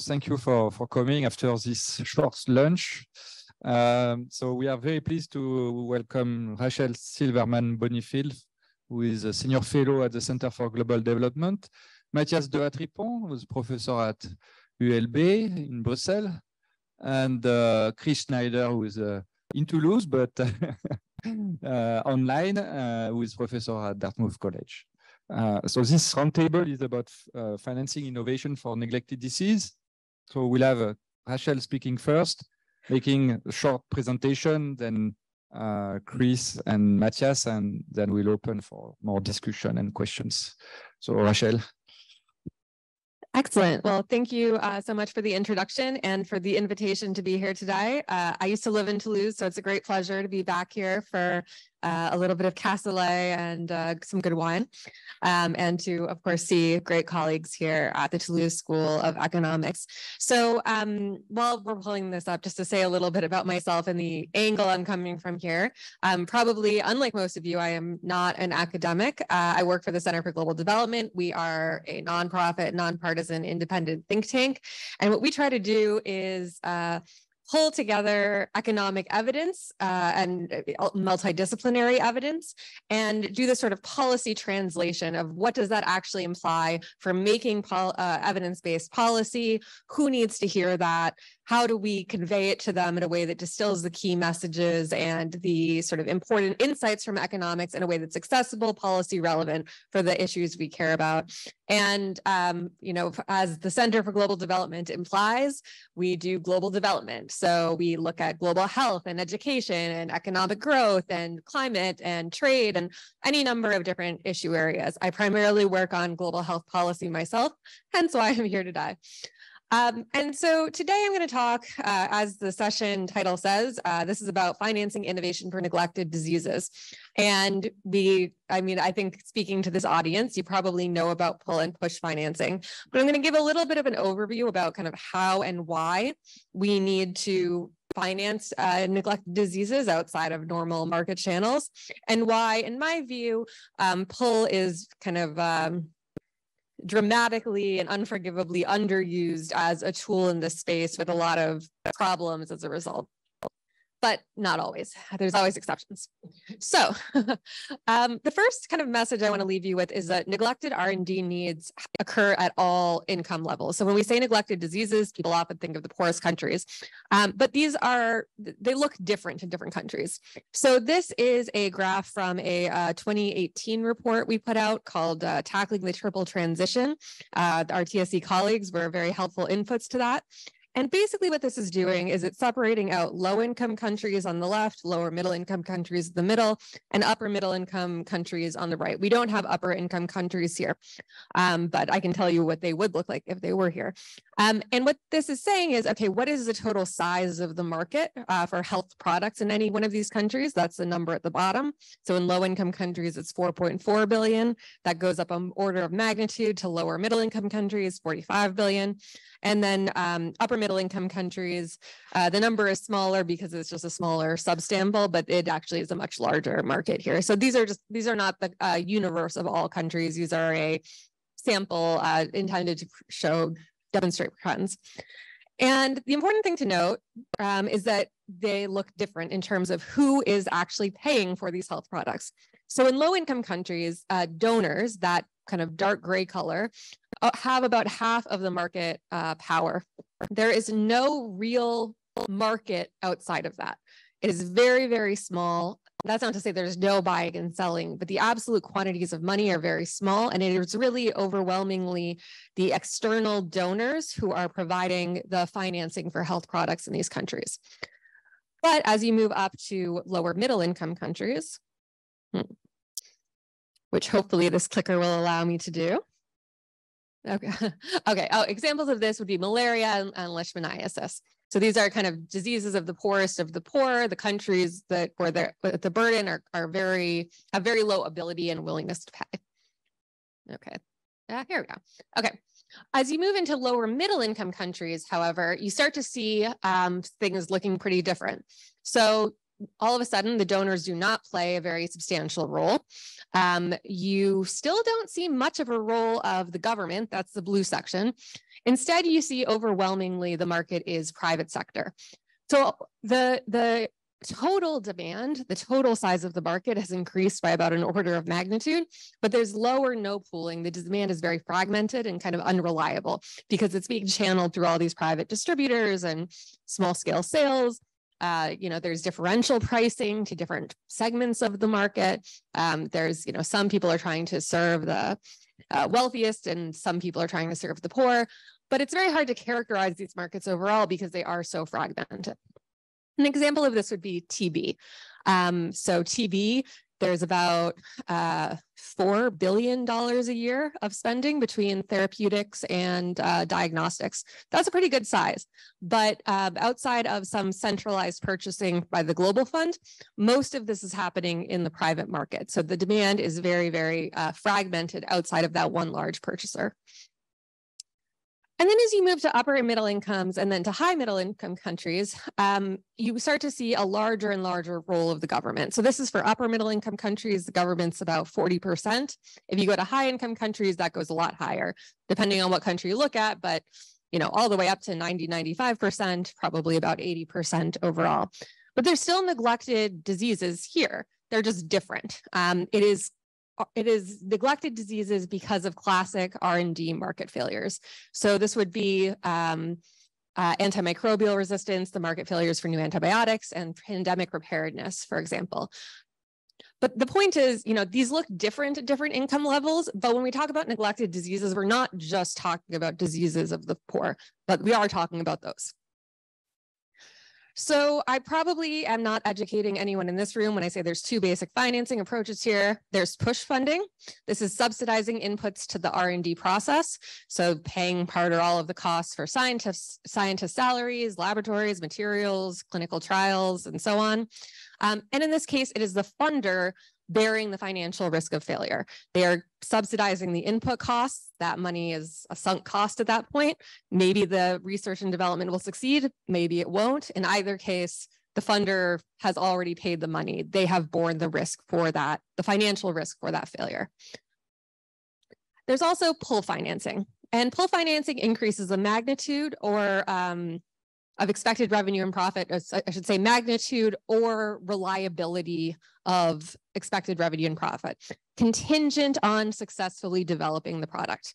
Thank you for, for coming after this short lunch. Um, so we are very pleased to welcome Rachel Silverman Bonnifield, who is a senior fellow at the Center for Global Development, Mathias Dewatripont, who's professor at ULB in Brussels, and uh, Chris Snyder, who is uh, in Toulouse, but uh, online, uh, who is professor at Dartmouth College. Uh, so this roundtable is about uh, financing innovation for neglected disease. So we'll have uh, Rachel speaking first, making a short presentation, then uh, Chris and Mathias, and then we'll open for more discussion and questions. So Rachel. Excellent. Well, thank you uh, so much for the introduction and for the invitation to be here today. Uh, I used to live in Toulouse, so it's a great pleasure to be back here for uh, a little bit of cassoulet and uh, some good wine, um, and to, of course, see great colleagues here at the Toulouse School of Economics. So um, while we're pulling this up, just to say a little bit about myself and the angle I'm coming from here, um, probably unlike most of you, I am not an academic. Uh, I work for the Center for Global Development. We are a nonprofit, nonpartisan, independent think tank. And what we try to do is uh, pull together economic evidence uh, and uh, multidisciplinary evidence and do this sort of policy translation of what does that actually imply for making uh, evidence-based policy, who needs to hear that, how do we convey it to them in a way that distills the key messages and the sort of important insights from economics in a way that's accessible, policy relevant for the issues we care about. And, um, you know, as the Center for Global Development implies, we do global development. So we look at global health and education and economic growth and climate and trade and any number of different issue areas. I primarily work on global health policy myself, hence why I'm here today. Um, and so today I'm going to talk, uh, as the session title says, uh, this is about financing innovation for neglected diseases. And we, I mean, I think speaking to this audience, you probably know about pull and push financing, but I'm going to give a little bit of an overview about kind of how and why we need to finance uh, neglected diseases outside of normal market channels and why, in my view, um, pull is kind of um, dramatically and unforgivably underused as a tool in this space with a lot of problems as a result but not always. There's always exceptions. So um, the first kind of message I want to leave you with is that neglected R&D needs occur at all income levels. So when we say neglected diseases, people often think of the poorest countries, um, but these are, they look different in different countries. So this is a graph from a uh, 2018 report we put out called uh, Tackling the Triple Transition. Uh, our TSE colleagues were very helpful inputs to that. And basically what this is doing is it's separating out low income countries on the left, lower middle income countries in the middle, and upper middle income countries on the right. We don't have upper income countries here, um, but I can tell you what they would look like if they were here. Um, and what this is saying is, okay, what is the total size of the market uh, for health products in any one of these countries? That's the number at the bottom. So in low income countries, it's 4.4 billion. That goes up an order of magnitude to lower middle income countries, 45 billion. And then um, upper middle income countries, uh, the number is smaller because it's just a smaller subsample, but it actually is a much larger market here. So these are just, these are not the uh, universe of all countries. These are a sample uh, intended to show demonstrate trends. And the important thing to note um, is that they look different in terms of who is actually paying for these health products. So in low income countries, uh, donors, that kind of dark gray color, uh, have about half of the market uh, power. There is no real market outside of that. It is very, very small that's not to say there's no buying and selling, but the absolute quantities of money are very small. And it is really overwhelmingly the external donors who are providing the financing for health products in these countries. But as you move up to lower middle income countries, hmm, which hopefully this clicker will allow me to do. Okay. okay. Oh, examples of this would be malaria and, and leishmaniasis. So these are kind of diseases of the poorest of the poor, the countries that where the, the burden are, are very, have very low ability and willingness to pay. Okay, uh, here we go. Okay, as you move into lower middle income countries, however, you start to see um, things looking pretty different. So all of a sudden the donors do not play a very substantial role. Um, you still don't see much of a role of the government, that's the blue section. Instead, you see overwhelmingly the market is private sector. So the, the total demand, the total size of the market has increased by about an order of magnitude, but there's low or no pooling. The demand is very fragmented and kind of unreliable because it's being channeled through all these private distributors and small scale sales. Uh, you know, there's differential pricing to different segments of the market. Um, there's, you know, some people are trying to serve the uh, wealthiest and some people are trying to serve the poor, but it's very hard to characterize these markets overall because they are so fragmented. An example of this would be TB. Um, so TB, there's about uh, $4 billion a year of spending between therapeutics and uh, diagnostics. That's a pretty good size. But uh, outside of some centralized purchasing by the Global Fund, most of this is happening in the private market. So the demand is very, very uh, fragmented outside of that one large purchaser. And then as you move to upper and middle incomes and then to high middle income countries, um, you start to see a larger and larger role of the government. So this is for upper middle income countries, the government's about 40%. If you go to high income countries, that goes a lot higher, depending on what country you look at, but you know, all the way up to 90, 95%, probably about 80% overall. But there's still neglected diseases here. They're just different. Um, it is it is neglected diseases because of classic R&D market failures. So this would be um, uh, antimicrobial resistance, the market failures for new antibiotics, and pandemic preparedness, for example. But the point is, you know, these look different at different income levels. But when we talk about neglected diseases, we're not just talking about diseases of the poor, but we are talking about those. So I probably am not educating anyone in this room when I say there's two basic financing approaches here. There's push funding. This is subsidizing inputs to the R&D process. So paying part or all of the costs for scientists, scientist salaries, laboratories, materials, clinical trials, and so on. Um, and in this case, it is the funder bearing the financial risk of failure. They are subsidizing the input costs. That money is a sunk cost at that point. Maybe the research and development will succeed, maybe it won't. In either case, the funder has already paid the money. They have borne the risk for that, the financial risk for that failure. There's also pull financing. And pull financing increases the magnitude or um, of expected revenue and profit, I should say magnitude or reliability of expected revenue and profit, contingent on successfully developing the product.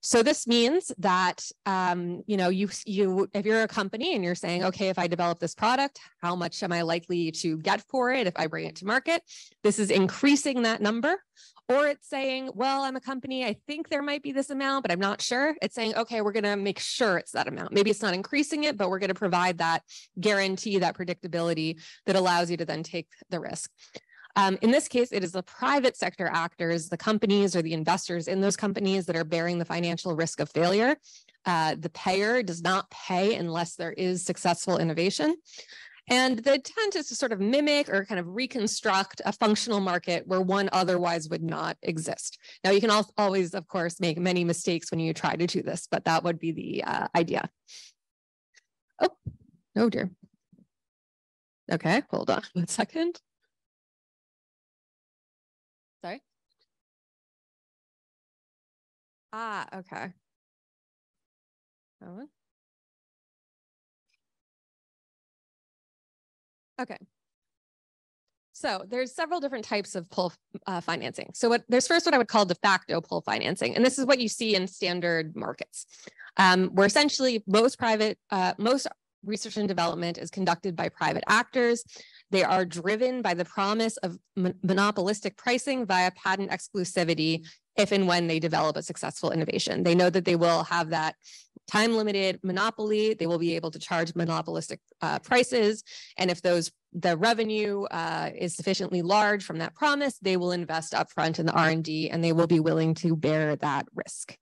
So this means that um, you know you you if you're a company and you're saying, okay, if I develop this product, how much am I likely to get for it if I bring it to market? This is increasing that number or it's saying, well, I'm a company, I think there might be this amount, but I'm not sure. It's saying, okay, we're going to make sure it's that amount. Maybe it's not increasing it, but we're going to provide that guarantee, that predictability that allows you to then take the risk. Um, in this case, it is the private sector actors, the companies or the investors in those companies that are bearing the financial risk of failure. Uh, the payer does not pay unless there is successful innovation. And the intent is to sort of mimic or kind of reconstruct a functional market where one otherwise would not exist. Now, you can always, of course, make many mistakes when you try to do this, but that would be the uh, idea. Oh, oh dear. Okay, hold on one second. Sorry. Ah, okay. That one. Okay. So there's several different types of pull uh, financing. So what there's first what I would call de facto pull financing, and this is what you see in standard markets, um, where essentially most private, uh, most research and development is conducted by private actors. They are driven by the promise of monopolistic pricing via patent exclusivity if and when they develop a successful innovation. They know that they will have that time limited monopoly. They will be able to charge monopolistic uh, prices. And if those the revenue uh, is sufficiently large from that promise, they will invest upfront in the R&D and they will be willing to bear that risk.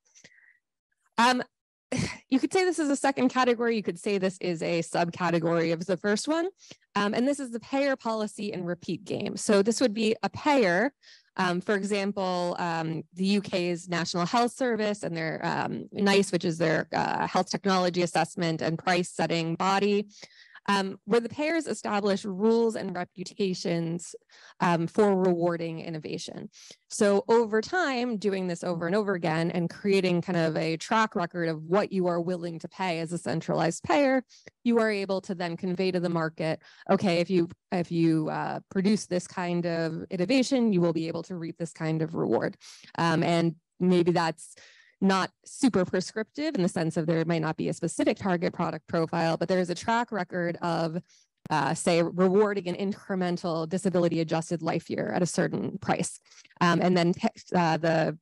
Um, you could say this is a second category. You could say this is a subcategory of the first one. Um, and this is the payer policy and repeat game. So this would be a payer um, for example, um, the UK's National Health Service and their um, NICE, which is their uh, health technology assessment and price setting body, um, where the payers establish rules and reputations um, for rewarding innovation. So over time, doing this over and over again and creating kind of a track record of what you are willing to pay as a centralized payer, you are able to then convey to the market, okay, if you if you uh, produce this kind of innovation, you will be able to reap this kind of reward. Um, and maybe that's not super prescriptive in the sense of there might not be a specific target product profile, but there's a track record of uh, say rewarding an incremental disability adjusted life year at a certain price. Um, and then uh, the,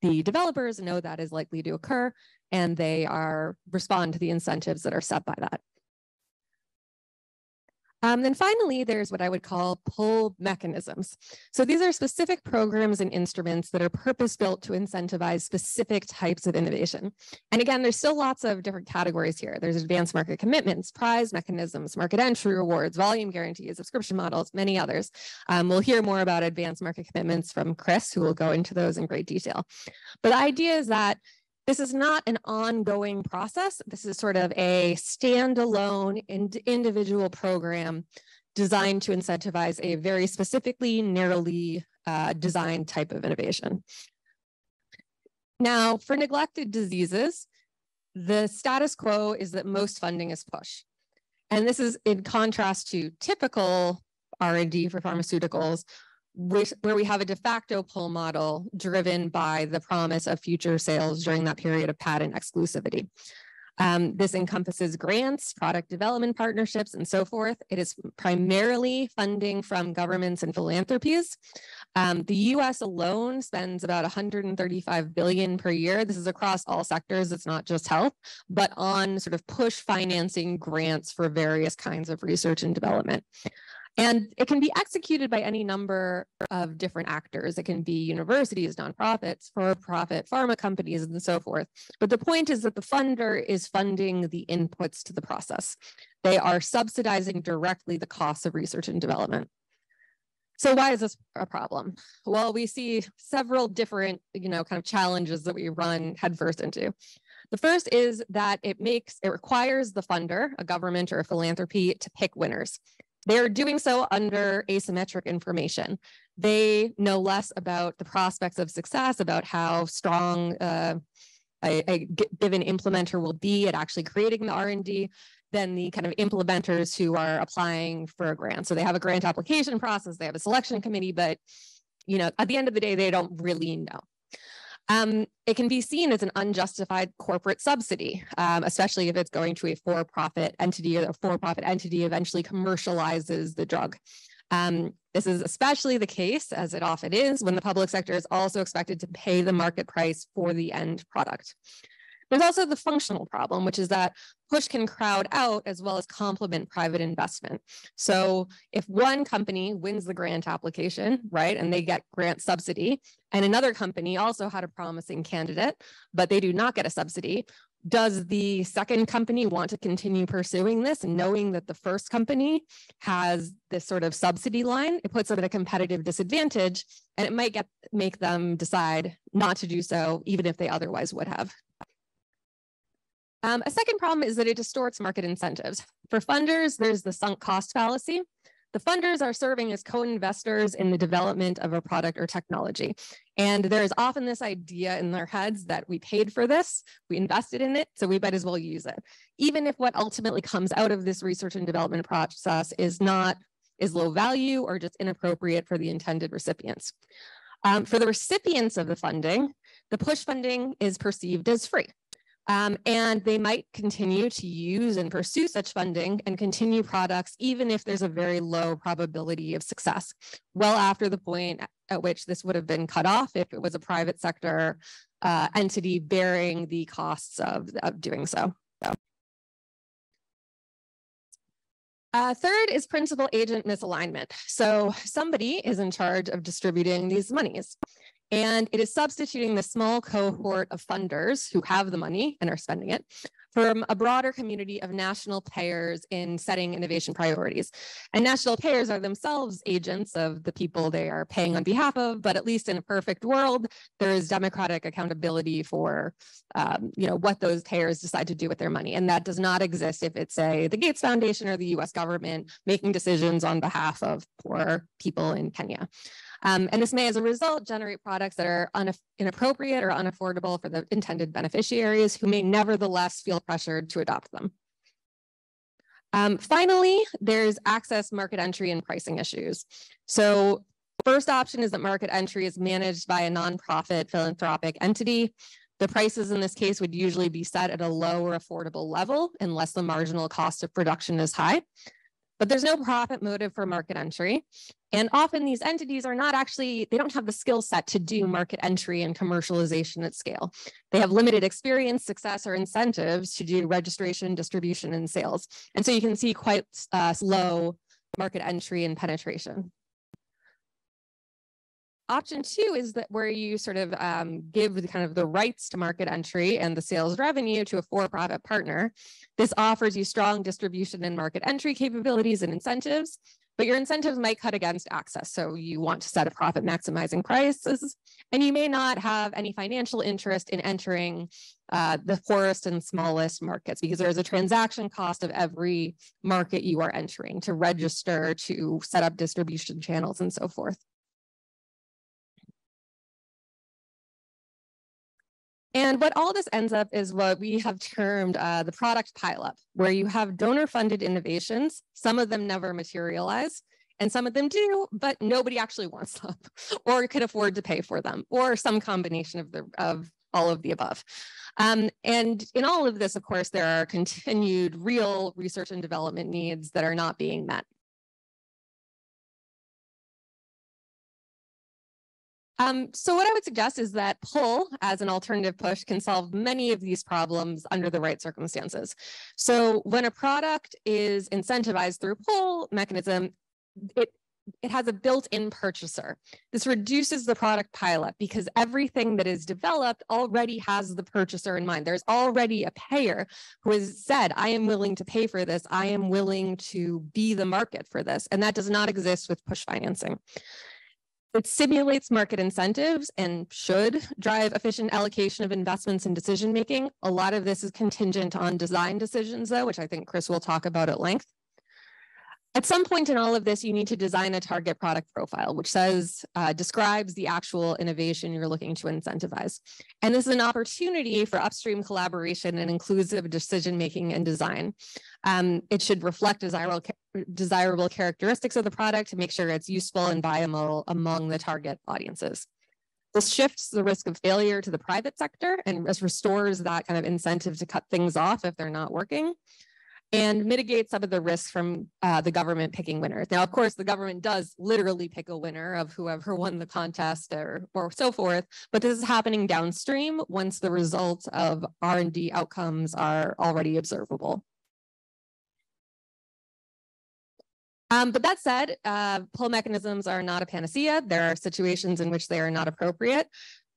the developers know that is likely to occur and they are respond to the incentives that are set by that. Um, then finally, there's what I would call pull mechanisms. So these are specific programs and instruments that are purpose built to incentivize specific types of innovation. And again, there's still lots of different categories here. There's advanced market commitments, prize mechanisms, market entry rewards, volume guarantees, subscription models, many others. Um, we'll hear more about advanced market commitments from Chris, who will go into those in great detail. But the idea is that this is not an ongoing process. This is sort of a standalone ind individual program designed to incentivize a very specifically narrowly uh, designed type of innovation. Now, for neglected diseases, the status quo is that most funding is push. And this is in contrast to typical R&D for pharmaceuticals, where we have a de facto pull model driven by the promise of future sales during that period of patent exclusivity. Um, this encompasses grants, product development partnerships, and so forth. It is primarily funding from governments and philanthropies. Um, the US alone spends about 135 billion per year. This is across all sectors, it's not just health, but on sort of push financing grants for various kinds of research and development. And it can be executed by any number of different actors. It can be universities, nonprofits, for-profit pharma companies, and so forth. But the point is that the funder is funding the inputs to the process. They are subsidizing directly the costs of research and development. So why is this a problem? Well, we see several different, you know, kind of challenges that we run headfirst into. The first is that it makes, it requires the funder, a government or a philanthropy, to pick winners. They're doing so under asymmetric information. They know less about the prospects of success, about how strong uh, a, a given implementer will be at actually creating the R&D than the kind of implementers who are applying for a grant. So they have a grant application process, they have a selection committee, but you know, at the end of the day, they don't really know. Um, it can be seen as an unjustified corporate subsidy, um, especially if it's going to a for-profit entity or a for-profit entity eventually commercializes the drug. Um, this is especially the case, as it often is, when the public sector is also expected to pay the market price for the end product. There's also the functional problem, which is that push can crowd out as well as complement private investment. So if one company wins the grant application, right, and they get grant subsidy, and another company also had a promising candidate, but they do not get a subsidy, does the second company want to continue pursuing this knowing that the first company has this sort of subsidy line it puts them at a competitive disadvantage and it might get make them decide not to do so even if they otherwise would have um, a second problem is that it distorts market incentives. For funders, there's the sunk cost fallacy. The funders are serving as co-investors in the development of a product or technology. And there is often this idea in their heads that we paid for this, we invested in it, so we might as well use it. Even if what ultimately comes out of this research and development process is not is low value or just inappropriate for the intended recipients. Um, for the recipients of the funding, the push funding is perceived as free. Um, and they might continue to use and pursue such funding and continue products, even if there's a very low probability of success, well after the point at which this would have been cut off if it was a private sector uh, entity bearing the costs of, of doing so. so. Uh, third is principal agent misalignment. So somebody is in charge of distributing these monies. And it is substituting the small cohort of funders who have the money and are spending it from a broader community of national payers in setting innovation priorities. And national payers are themselves agents of the people they are paying on behalf of, but at least in a perfect world, there is democratic accountability for um, you know, what those payers decide to do with their money. And that does not exist if it's, say, the Gates Foundation or the US government making decisions on behalf of poor people in Kenya. Um, and this may, as a result, generate products that are inappropriate or unaffordable for the intended beneficiaries who may nevertheless feel pressured to adopt them. Um, finally, there's access, market entry, and pricing issues. So first option is that market entry is managed by a nonprofit philanthropic entity. The prices in this case would usually be set at a low or affordable level unless the marginal cost of production is high but there's no profit motive for market entry. And often these entities are not actually, they don't have the skill set to do market entry and commercialization at scale. They have limited experience, success, or incentives to do registration, distribution, and sales. And so you can see quite uh, market entry and penetration. Option two is that where you sort of um, give the kind of the rights to market entry and the sales revenue to a for-profit partner. This offers you strong distribution and market entry capabilities and incentives, but your incentives might cut against access. So you want to set a profit maximizing prices, and you may not have any financial interest in entering uh, the poorest and smallest markets because there is a transaction cost of every market you are entering to register, to set up distribution channels and so forth. And what all this ends up is what we have termed uh, the product pileup, where you have donor funded innovations. Some of them never materialize, and some of them do, but nobody actually wants them or can afford to pay for them, or some combination of, the, of all of the above. Um, and in all of this, of course, there are continued real research and development needs that are not being met. Um, so what I would suggest is that pull as an alternative push can solve many of these problems under the right circumstances. So when a product is incentivized through pull mechanism, it it has a built-in purchaser. This reduces the product pileup because everything that is developed already has the purchaser in mind. There's already a payer who has said, I am willing to pay for this. I am willing to be the market for this. And that does not exist with push financing. It simulates market incentives and should drive efficient allocation of investments and decision making. A lot of this is contingent on design decisions, though, which I think Chris will talk about at length. At some point in all of this, you need to design a target product profile, which says, uh, describes the actual innovation you're looking to incentivize. And this is an opportunity for upstream collaboration and inclusive decision-making and design. Um, it should reflect desirable, desirable characteristics of the product to make sure it's useful and viable among the target audiences. This shifts the risk of failure to the private sector and restores that kind of incentive to cut things off if they're not working and mitigate some of the risks from uh, the government picking winners. Now, of course, the government does literally pick a winner of whoever won the contest or, or so forth, but this is happening downstream once the results of R&D outcomes are already observable. Um, but that said, uh, pull mechanisms are not a panacea. There are situations in which they are not appropriate.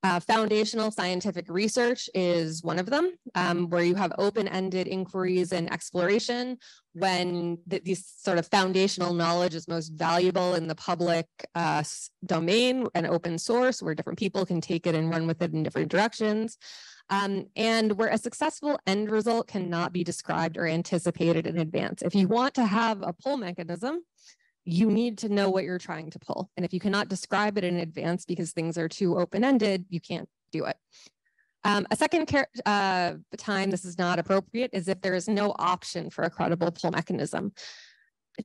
Uh, foundational scientific research is one of them, um, where you have open-ended inquiries and exploration when th these sort of foundational knowledge is most valuable in the public uh, domain and open source, where different people can take it and run with it in different directions. Um, and where a successful end result cannot be described or anticipated in advance. If you want to have a pull mechanism, you need to know what you're trying to pull. And if you cannot describe it in advance because things are too open-ended, you can't do it. Um, a second uh, time this is not appropriate is if there is no option for a credible pull mechanism.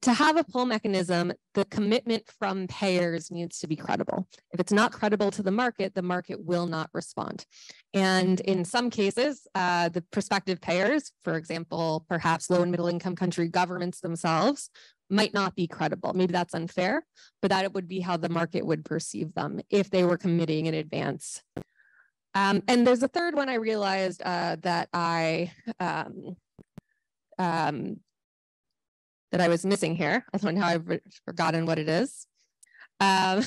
To have a pull mechanism, the commitment from payers needs to be credible. If it's not credible to the market, the market will not respond. And in some cases, uh, the prospective payers, for example, perhaps low and middle income country governments themselves, might not be credible. Maybe that's unfair, but that it would be how the market would perceive them if they were committing in advance. Um, and there's a third one I realized uh, that I um, um, that I was missing here. I don't know how I've forgotten what it is. Um,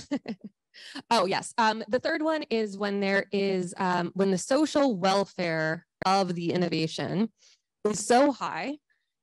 oh yes, um, the third one is when there is um, when the social welfare of the innovation is so high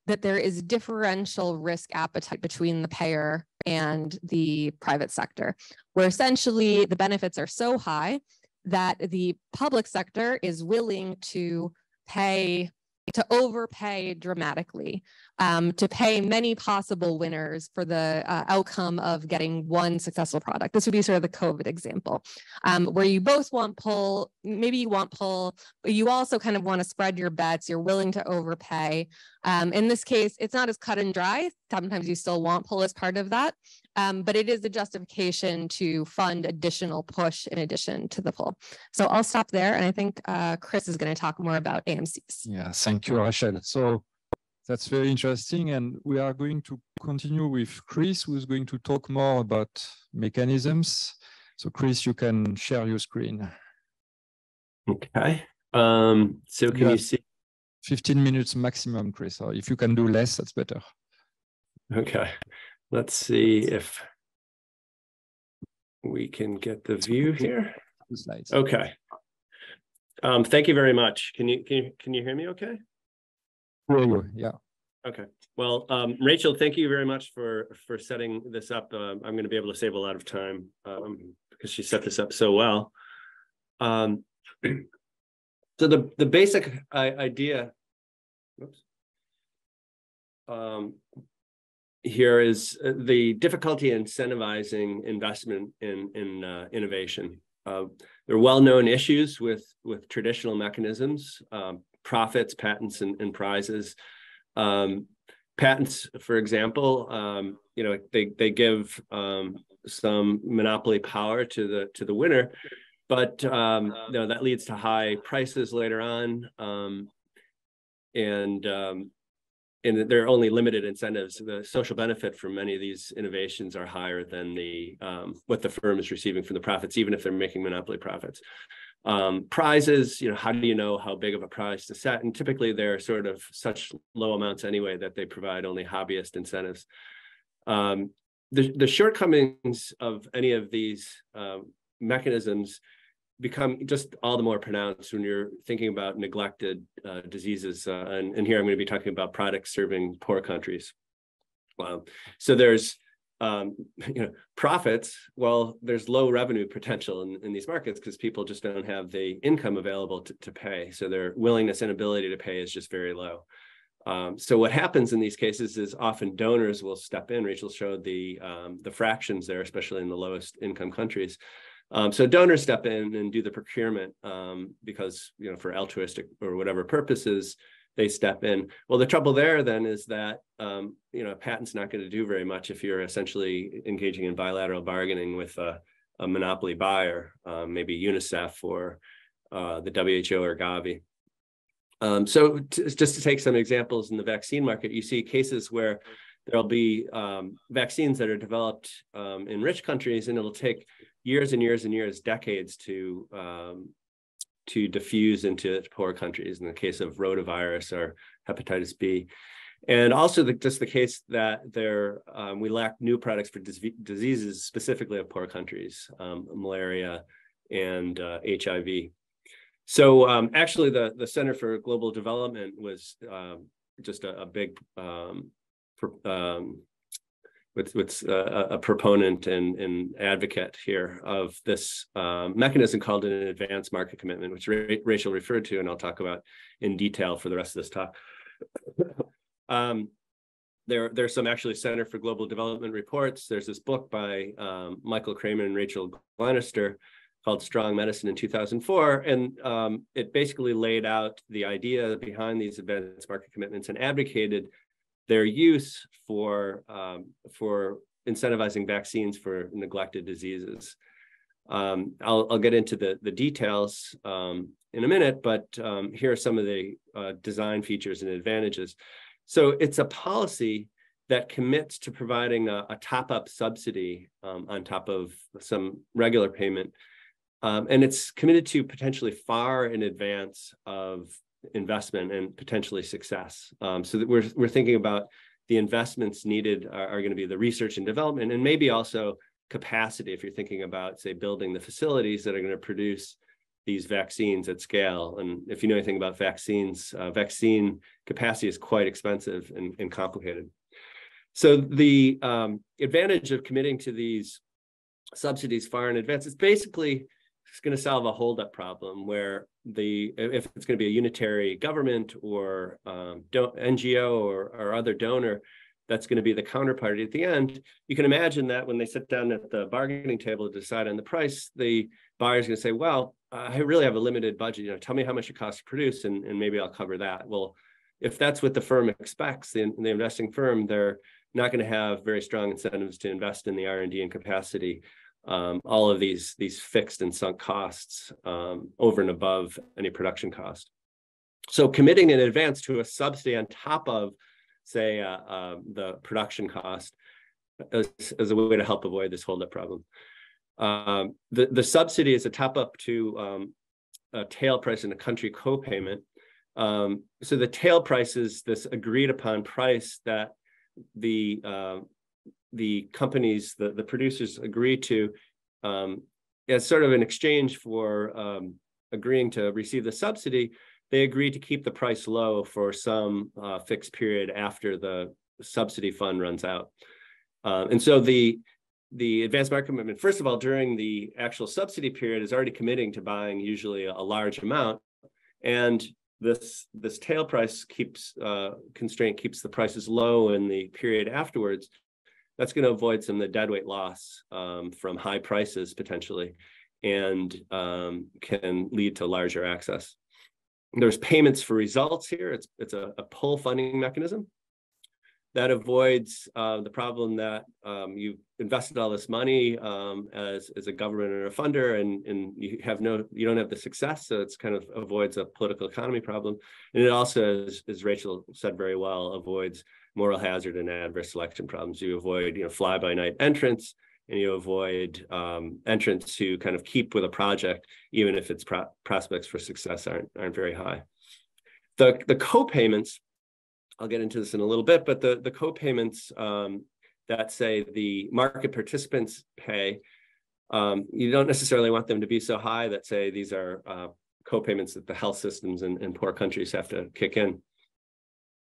that there is differential risk appetite between the payer and the private sector, where essentially the benefits are so high that the public sector is willing to pay to overpay dramatically, um, to pay many possible winners for the uh, outcome of getting one successful product. This would be sort of the COVID example, um, where you both want pull, maybe you want pull, but you also kind of want to spread your bets. You're willing to overpay. Um, in this case, it's not as cut and dry. Sometimes you still want pull as part of that, um, but it is a justification to fund additional push in addition to the pull. So I'll stop there. And I think uh, Chris is going to talk more about AMCs. Yeah, thank you, Rachel. So that's very interesting. And we are going to continue with Chris, who's going to talk more about mechanisms. So Chris, you can share your screen. Okay. Um, so can you, you see? 15 minutes maximum, Chris. Or if you can do less, that's better. Okay. Let's see if we can get the view here. Slides. Okay. Um, thank you very much. Can you can you can you hear me okay? Yeah. Okay. Well, um, Rachel, thank you very much for for setting this up. Uh, I'm going to be able to save a lot of time um, because she set this up so well. Um, so the the basic idea, oops, um, here is uh, the difficulty incentivizing investment in in uh, innovation. Uh, there are well-known issues with with traditional mechanisms, um, profits, patents, and, and prizes. Um, patents, for example, um, you know they they give um, some monopoly power to the to the winner, but um, you know that leads to high prices later on, and and there are only limited incentives. The social benefit from many of these innovations are higher than the um, what the firm is receiving from the profits, even if they're making monopoly profits. Um, prizes, you know, how do you know how big of a prize to set? And typically they're sort of such low amounts anyway that they provide only hobbyist incentives. Um, the, the shortcomings of any of these um, mechanisms become just all the more pronounced when you're thinking about neglected uh, diseases. Uh, and, and, here I'm going to be talking about products serving poor countries. Wow. So there's um, you know profits. Well, there's low revenue potential in, in these markets because people just don't have the income available to, to pay. So their willingness and ability to pay is just very low. Um, so what happens in these cases is often donors will step in. Rachel showed the um, the fractions there, especially in the lowest income countries. Um, so donors step in and do the procurement um, because, you know, for altruistic or whatever purposes, they step in. Well, the trouble there then is that, um, you know, a patent's not going to do very much if you're essentially engaging in bilateral bargaining with a, a monopoly buyer, um, maybe UNICEF or uh, the WHO or Gavi. Um, so just to take some examples in the vaccine market, you see cases where there'll be um, vaccines that are developed in rich countries and it'll take years and years and years, decades to um, to diffuse into poor countries. In the case of rotavirus or hepatitis B, and also the, just the case that there um, we lack new products for dis diseases specifically of poor countries, um, malaria and uh, HIV. So um, actually, the the Center for Global Development was um, just a, a big um, um, with with uh, a proponent and, and advocate here of this um, mechanism called an advanced market commitment, which Ra Rachel referred to, and I'll talk about in detail for the rest of this talk. um, there, there's some actually Center for Global Development reports. There's this book by um, Michael Kremer and Rachel Glennerster called Strong Medicine in 2004. And um, it basically laid out the idea behind these advanced market commitments and advocated their use for um, for incentivizing vaccines for neglected diseases. Um, I'll, I'll, get into the, the details um, in a minute, but um, here are some of the uh, design features and advantages. So it's a policy that commits to providing a, a top-up subsidy um, on top of some regular payment. Um, and it's committed to potentially far in advance of investment and potentially success. Um, so that we're we're thinking about the investments needed are, are going to be the research and development, and maybe also capacity. If you're thinking about, say, building the facilities that are going to produce these vaccines at scale. And if you know anything about vaccines, uh, vaccine capacity is quite expensive and, and complicated. So the um, advantage of committing to these subsidies far in advance is basically it's going to solve a holdup problem where the if it's going to be a unitary government or um, NGO or, or other donor that's going to be the counterparty at the end, you can imagine that when they sit down at the bargaining table to decide on the price, the buyer is going to say, well, I really have a limited budget. You know, tell me how much it costs to produce and, and maybe I'll cover that. Well, if that's what the firm expects, the, the investing firm, they're not going to have very strong incentives to invest in the R&D and capacity. Um, all of these, these fixed and sunk costs um, over and above any production cost. So committing in advance to a subsidy on top of, say, uh, uh, the production cost as, as, a way to help avoid this holdup problem. Um, the, the subsidy is a top up to um, a tail price in a country co-payment. Um, so the tail price is this agreed upon price that the uh, the companies, the, the producers agree to um, as sort of an exchange for um, agreeing to receive the subsidy, they agree to keep the price low for some uh, fixed period after the subsidy fund runs out. Uh, and so the the advanced market commitment, first of all, during the actual subsidy period, is already committing to buying usually a, a large amount, and this this tail price keeps uh, constraint keeps the prices low in the period afterwards. That's going to avoid some of the deadweight loss um, from high prices potentially, and um, can lead to larger access. There's payments for results here. It's it's a, a pull funding mechanism that avoids uh, the problem that um, you invested all this money um, as, as a government or a funder and, and you have no you don't have the success so it's kind of avoids a political economy problem. And it also as, as rachel said very well avoids moral hazard and adverse selection problems. You avoid you know fly by night entrance and you avoid um, entrants who kind of keep with a project even if its pro prospects for success aren't aren't very high. The the co-payments I'll get into this in a little bit, but the, the co-payments um, that say the market participants pay, um, you don't necessarily want them to be so high that say these are uh, co-payments that the health systems in, poor countries have to kick in.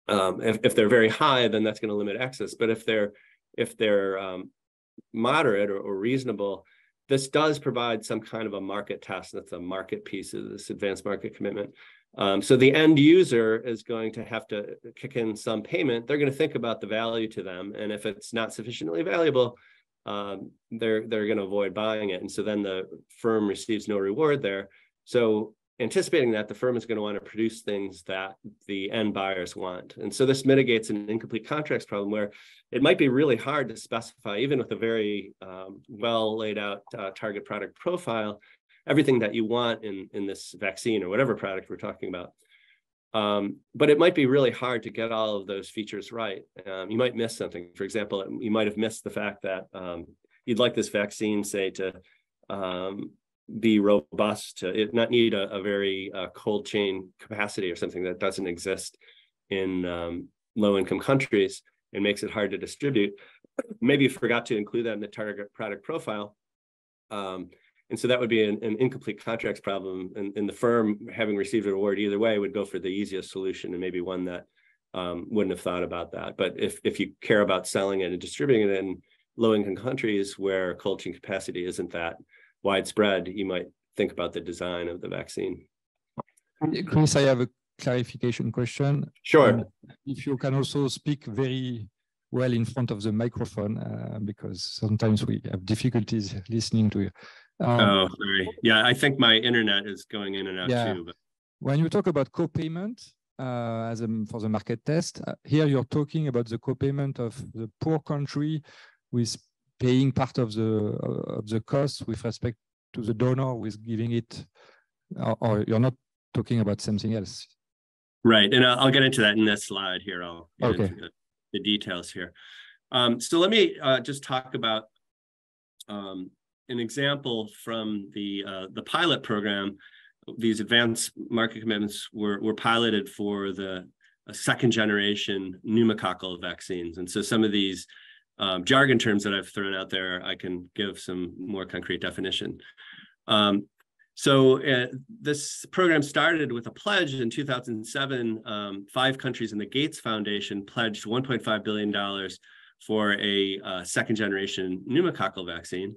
Um, if, if they're very high, then that's going to limit access. But if they're if they're um, moderate or, or reasonable, this does provide some kind of a market test. That's a market piece of this advanced market commitment. Um, so the end user is going to have to kick in some payment. They're going to think about the value to them, and if it's not sufficiently valuable, um, they're they're going to avoid buying it, and so then the firm receives no reward there. So anticipating that, the firm is going to want to produce things that the end buyers want, and so this mitigates an incomplete contracts problem where it might be really hard to specify, even with a very um, well laid out uh, target product profile, everything that you want in, in this vaccine or whatever product we're talking about. Um, but it might be really hard to get all of those features right. Um, you might miss something. For example, you might have missed the fact that um, you'd like this vaccine, say, to um, be robust, to it not need a, a very uh, cold chain capacity or something that doesn't exist in um, low income countries and makes it hard to distribute. Maybe you forgot to include that in the target product profile. And so that would be an, an incomplete contracts problem. And, and, the firm, having received an award either way, would go for the easiest solution and maybe one that um, wouldn't have thought about that. But if, if you care about selling it and distributing it in low income countries where chain capacity isn't that widespread, you might think about the design of the vaccine. Chris, I have a clarification question. Sure. Um, if you can also speak very well in front of the microphone, uh, because sometimes we have difficulties listening to you. Um, oh, sorry. Yeah, I think my internet is going in and out yeah. too. But... When you talk about co-payment uh, as a, for the market test, uh, here you're talking about the co-payment of the poor country with paying part of the uh, of the cost with respect to the donor with giving it, or, or you're not talking about something else. Right, and I'll get into that in this slide here. I'll get okay. into the, the details here. Um, so let me uh, just talk about um, an example from the uh, the pilot program. These advanced market commitments were were piloted for the second generation pneumococcal vaccines, and so some of these um, jargon terms that I've thrown out there, I can give some more concrete definition. Um, So uh, this program started with a pledge in 2007. Um, five countries in the Gates Foundation pledged 1.5 billion dollars for a uh, second generation pneumococcal vaccine.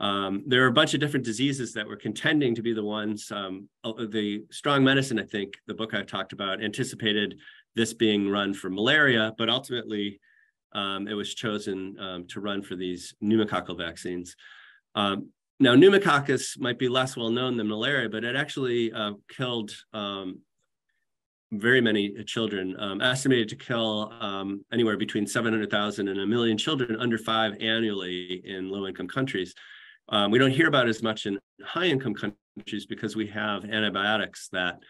Um, there are a bunch of different diseases that were contending to be the ones. Um, uh, the Strong Medicine, I think, the book I've talked about, anticipated this being run for malaria, but ultimately um, it was chosen um, to run for these pneumococcal vaccines. Um, now, pneumococcus might be less well known than malaria, but it actually uh, killed um, very many children, estimated to kill anywhere between 700,000 and a million children under five annually in low income countries. Um, we don't hear about as much in high income countries because we have antibiotics that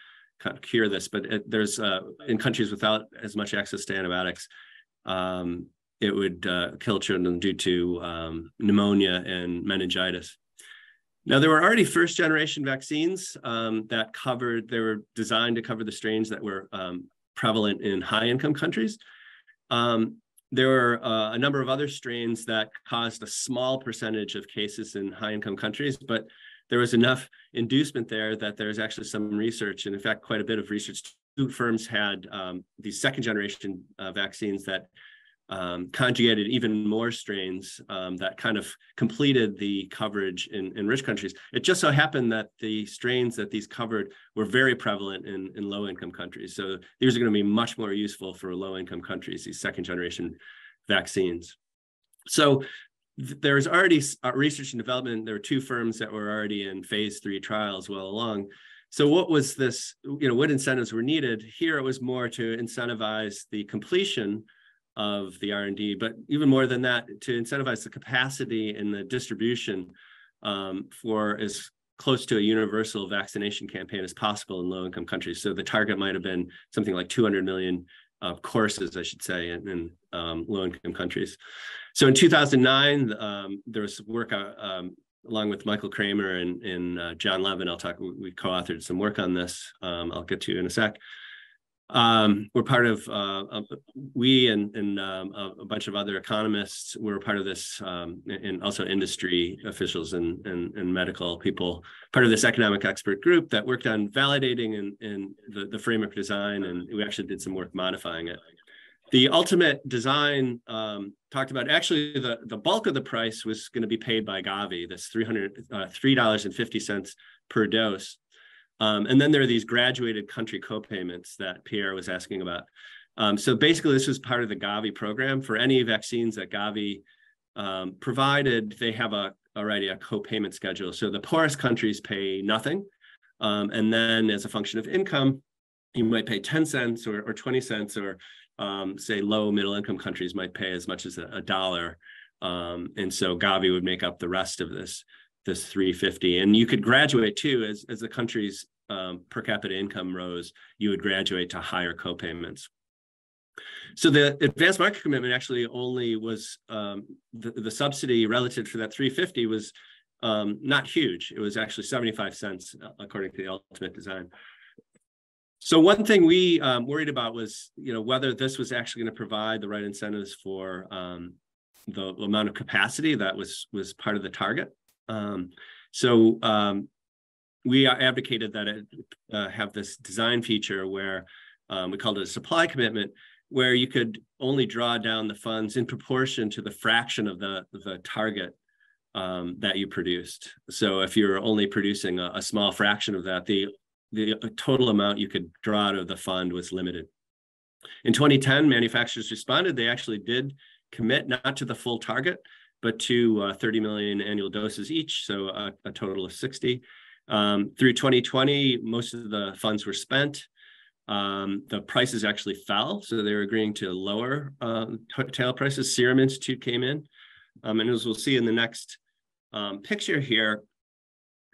cure this, but it, there's uh, in countries without as much access to antibiotics, um, it would uh, kill children due to um, pneumonia and meningitis. Now, there were already first generation vaccines um, that covered, they were designed to cover the strains that were um, prevalent in high income countries. Um, there were uh, a number of other strains that caused a small percentage of cases in high income countries, but there was enough inducement there that there's actually some research, and in fact, quite a bit of research. Two firms had um, these second generation uh, vaccines that um, conjugated even more strains um, that kind of completed the coverage in, in rich countries. It just so happened that the strains that these covered were very prevalent in, in low income countries. So these are going to be much more useful for low income countries, these second generation vaccines. So there's already uh, research and development. There were two firms that were already in phase three trials well along. So what was this, you know, what incentives were needed? Here it was more to incentivize the completion of the R&D, but even more than that, to incentivize the capacity and the distribution um, for as close to a universal vaccination campaign as possible in low-income countries. So the target might have been something like 200 million uh, courses, I should say, in, in um, low-income countries. So in 2009, um, there was work uh, um, along with Michael Kremer and, and uh, John Levin. I'll talk. We co-authored some work on this. Um, I'll get to in a sec. Um, we're part of, uh, we and, and um, a, a, bunch of other economists We're part of this, um, and also industry officials and, and, and, medical people, part of this economic expert group that worked on validating and, and the, the framework design, and we actually did some work modifying it. The ultimate design um, talked about actually the, the bulk of the price was going to be paid by Gavi, this 300, uh, $3.50 per dose. Um, and then there are these graduated country co-payments that Pierre was asking about. Um, so basically, this was part of the Gavi program. For any vaccines that Gavi um, provided, they have a already a co-payment schedule. So the poorest countries pay nothing. Um, and then as a function of income, you might pay 10 cents or, or 20 cents, or um, say low middle income countries might pay as much as a, a dollar. Um, and so Gavi would make up the rest of this this 350 and you could graduate too as, as the country's um, per capita income rose you would graduate to higher co-payments. So the advanced market commitment actually only was um, the, the subsidy relative to that 350 was um, not huge. It was actually 75 cents uh, according to the ultimate design. So one thing we um, worried about was you know whether this was actually going to provide the right incentives for um, the amount of capacity that was was part of the target um, so um, we advocated that it uh, have this design feature where um, we called it a supply commitment, where you could only draw down the funds in proportion to the fraction of the, the target um, that you produced. So if you're only producing a, a, small fraction of that, the, the total amount you could draw out of the fund was limited. In 2010, manufacturers responded. They actually did commit not to the full target, but to uh, 30 million annual doses each, so a, a total of 60. Um, through 2020, most of the funds were spent. Um, the prices actually fell, so they were agreeing to lower uh, tail prices. Serum Institute came in, um, and as we'll see in the next um, picture here,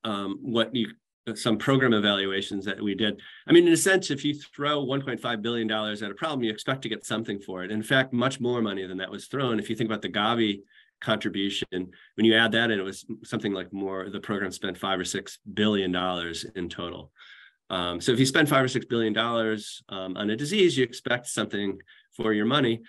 um, what you some program evaluations that we did. I mean, in a sense, if you throw 1.5 billion dollars at a problem, you expect to get something for it. In fact, much more money than that was thrown. If you think about the Gavi contribution. When you add that in, it was something like more, the program spent five or six billion dollars in total. Um, so if you spend five or six billion dollars um, on a disease, you expect something for your money.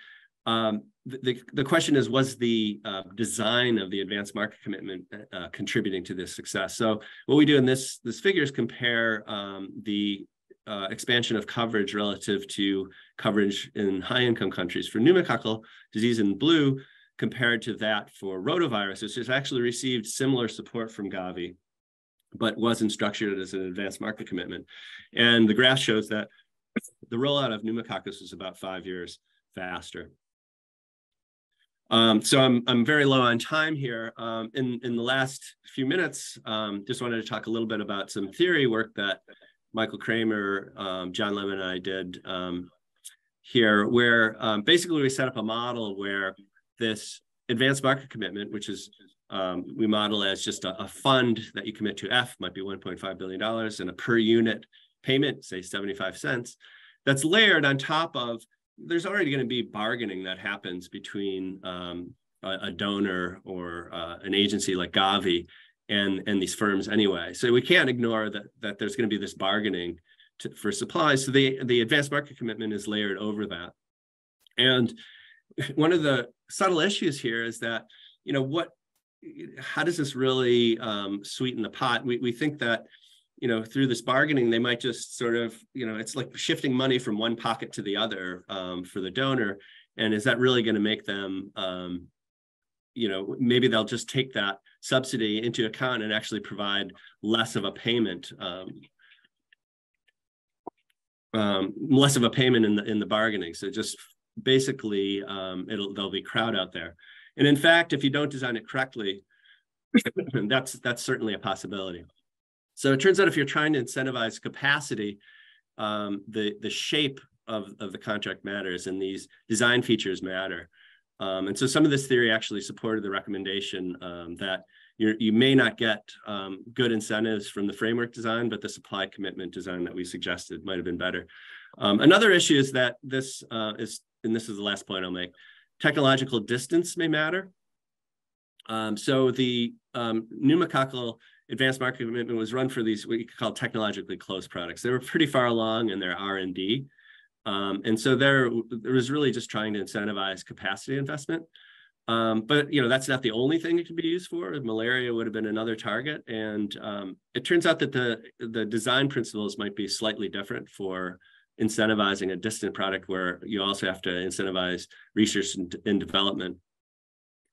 Um, the, the question is, was the uh, design of the advanced market commitment uh, contributing to this success? So what we do in this, this figure is compare um, the uh, expansion of coverage relative to coverage in high income countries for pneumococcal disease in blue compared to that for rotavirus, which has actually received similar support from Gavi, but wasn't structured as an advanced market commitment. And the graph shows that the rollout of pneumococcus was about five years faster. Um, so I'm, I'm very low on time here. Um, in, in the last few minutes, um, just wanted to talk a little bit about some theory work that Michael Kremer, um, John Levin, and I did um, here, where um, basically we set up a model where this advanced market commitment, which is we model as just a, a, fund that you commit to F, might be $1.5 billion, and a per unit payment, say 75 cents, that's layered on top of there's already going to be bargaining that happens between um, a, a, donor or uh, an agency like Gavi and and these firms anyway. So we can't ignore that that there's going to be this bargaining to, for supplies. So the the advanced market commitment is layered over that. And one of the subtle issues here is that you know what how does this really um, sweeten the pot? We we think that you know, through this bargaining, they might just sort of, you know, it's like shifting money from one pocket to the other um, for the donor. And is that really going to make them, um, you know, maybe they'll just take that subsidy into account and actually provide less of a payment, um, um less of a payment in the in the bargaining. So just basically, um, it'll there'll be crowd out there. And in fact, if you don't design it correctly, that's that's certainly a possibility. So it turns out if you're trying to incentivize capacity, um, the, the shape of, of the contract matters and these design features matter. Um, and so some of this theory actually supported the recommendation um, that you you may not get um, good incentives from the framework design, but the supply commitment design that we suggested might have been better. Um, another issue is that this uh, is, and this is the last point I'll make, technological distance may matter. Um, so the pneumococcal advanced market commitment was run for these what you could call technologically close products. They were pretty far along in their R&D. Um, and so there, there was really just trying to incentivize capacity investment. Um, but you know that's not the only thing it could be used for. Malaria would have been another target, and um, it turns out that the the design principles might be slightly different for incentivizing a distant product, where you also have to incentivize research and, and development.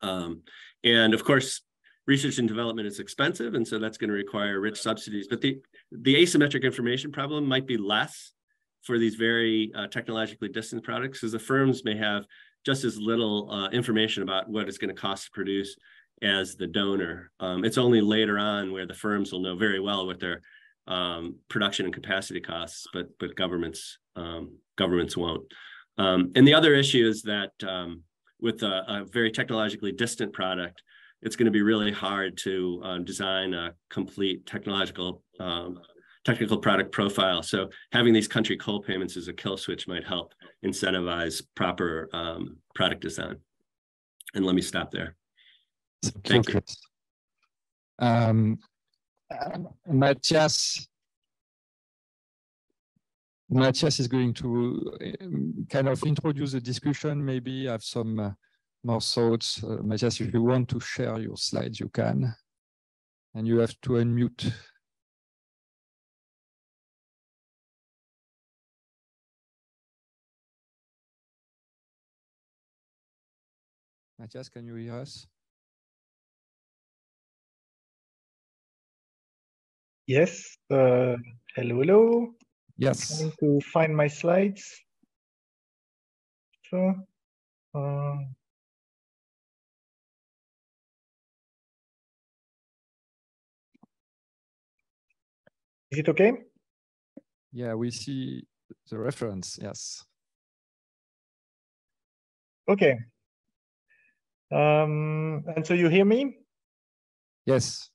Um, and of course, research and development is expensive, and so that's going to require rich subsidies. But the the asymmetric information problem might be less for these very uh, technologically distant products, because the firms may have just as little uh, information about what it's going to cost to produce as the donor. Um, it's only later on where the firms will know very well what their um, production and capacity costs, but but governments um, governments won't. Um, and the other issue is that um, with a, a, very technologically distant product, it's going to be really hard to um, design a complete technological um, technical product profile. So having these country co-payments as a kill switch might help incentivize proper um, product design. And let me stop there. Thank, you. Um, Mathias, Mathias is going to um, kind of introduce the discussion, maybe have some uh, more thoughts. Uh, Mathias, if you want to share your slides, you can. And you have to unmute. Mathias, can you hear us? Yes. Uh, hello, hello. Yes. I'm to find my slides. So, uh, Is it okay? Yeah, we see the reference, yes. Okay. Um, and so you hear me? Yes.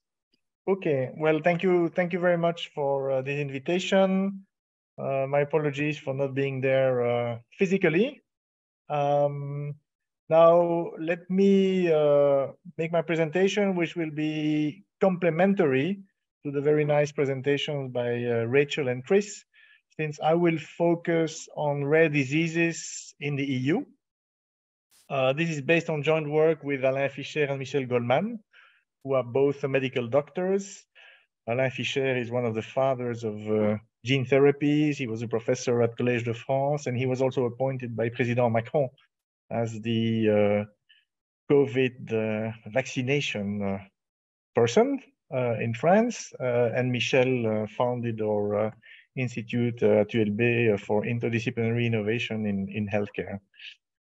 Okay, well, thank you. Thank you very much for uh, this invitation. Uh, my apologies for not being there uh, physically. Um, now, let me uh, make my presentation, which will be complementary to the very nice presentations by uh, Rachel and Chris, since I will focus on rare diseases in the EU. Uh, this is based on joint work with Alain Fischer and Michel Goldman, who are both medical doctors. Alain Fischer is one of the fathers of uh, gene therapies. He was a professor at Collège de France, and he was also appointed by President Macron as the uh, COVID uh, vaccination uh, person uh, in France. and Michel founded our institute at ULB for interdisciplinary innovation in, in healthcare.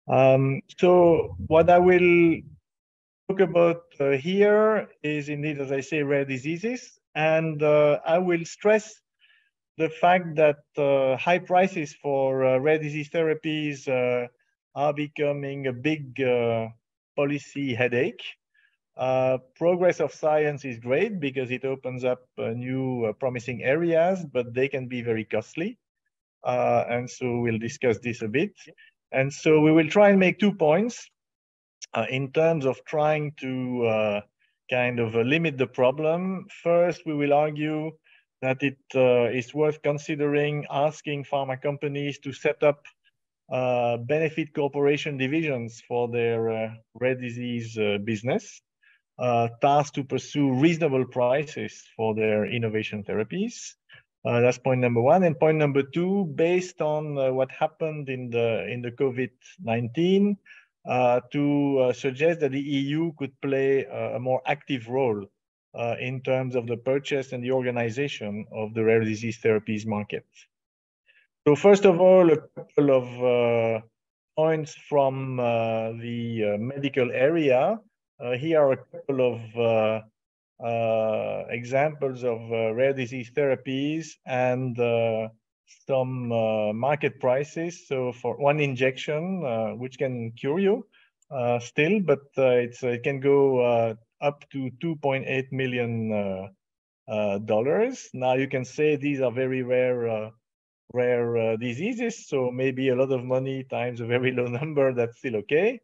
Um, so what I will talk about uh, here is indeed, as I say, rare diseases. And uh, I will stress the fact that uh, high prices for uh, rare disease therapies uh, are becoming a big uh, policy headache. progress of science is great because it opens up new promising areas, but they can be very costly. and so we'll discuss this a bit. And so we will try and make two points uh, in terms of trying to uh, kind of uh, limit the problem. First, we will argue that it uh, is worth considering asking pharma companies to set up uh, benefit corporation divisions for their rare disease business, tasked to pursue reasonable prices for their innovation therapies. Uh, that's point number one. And point number two, based on uh, what happened in the in the COVID-19, uh, to uh, suggest that the EU could play a more active role uh, in terms of the purchase and the organization of the rare disease therapies market. So first of all, a couple of uh, points from the medical area. here are a couple of uh, examples of uh, rare disease therapies and uh, some uh, market prices. So for one injection, uh, which can cure you uh, still, but it's, it can go up to 2.8 million dollars. Now you can say these are very rare rare uh, diseases. So maybe a lot of money times a very low number, that's still okay.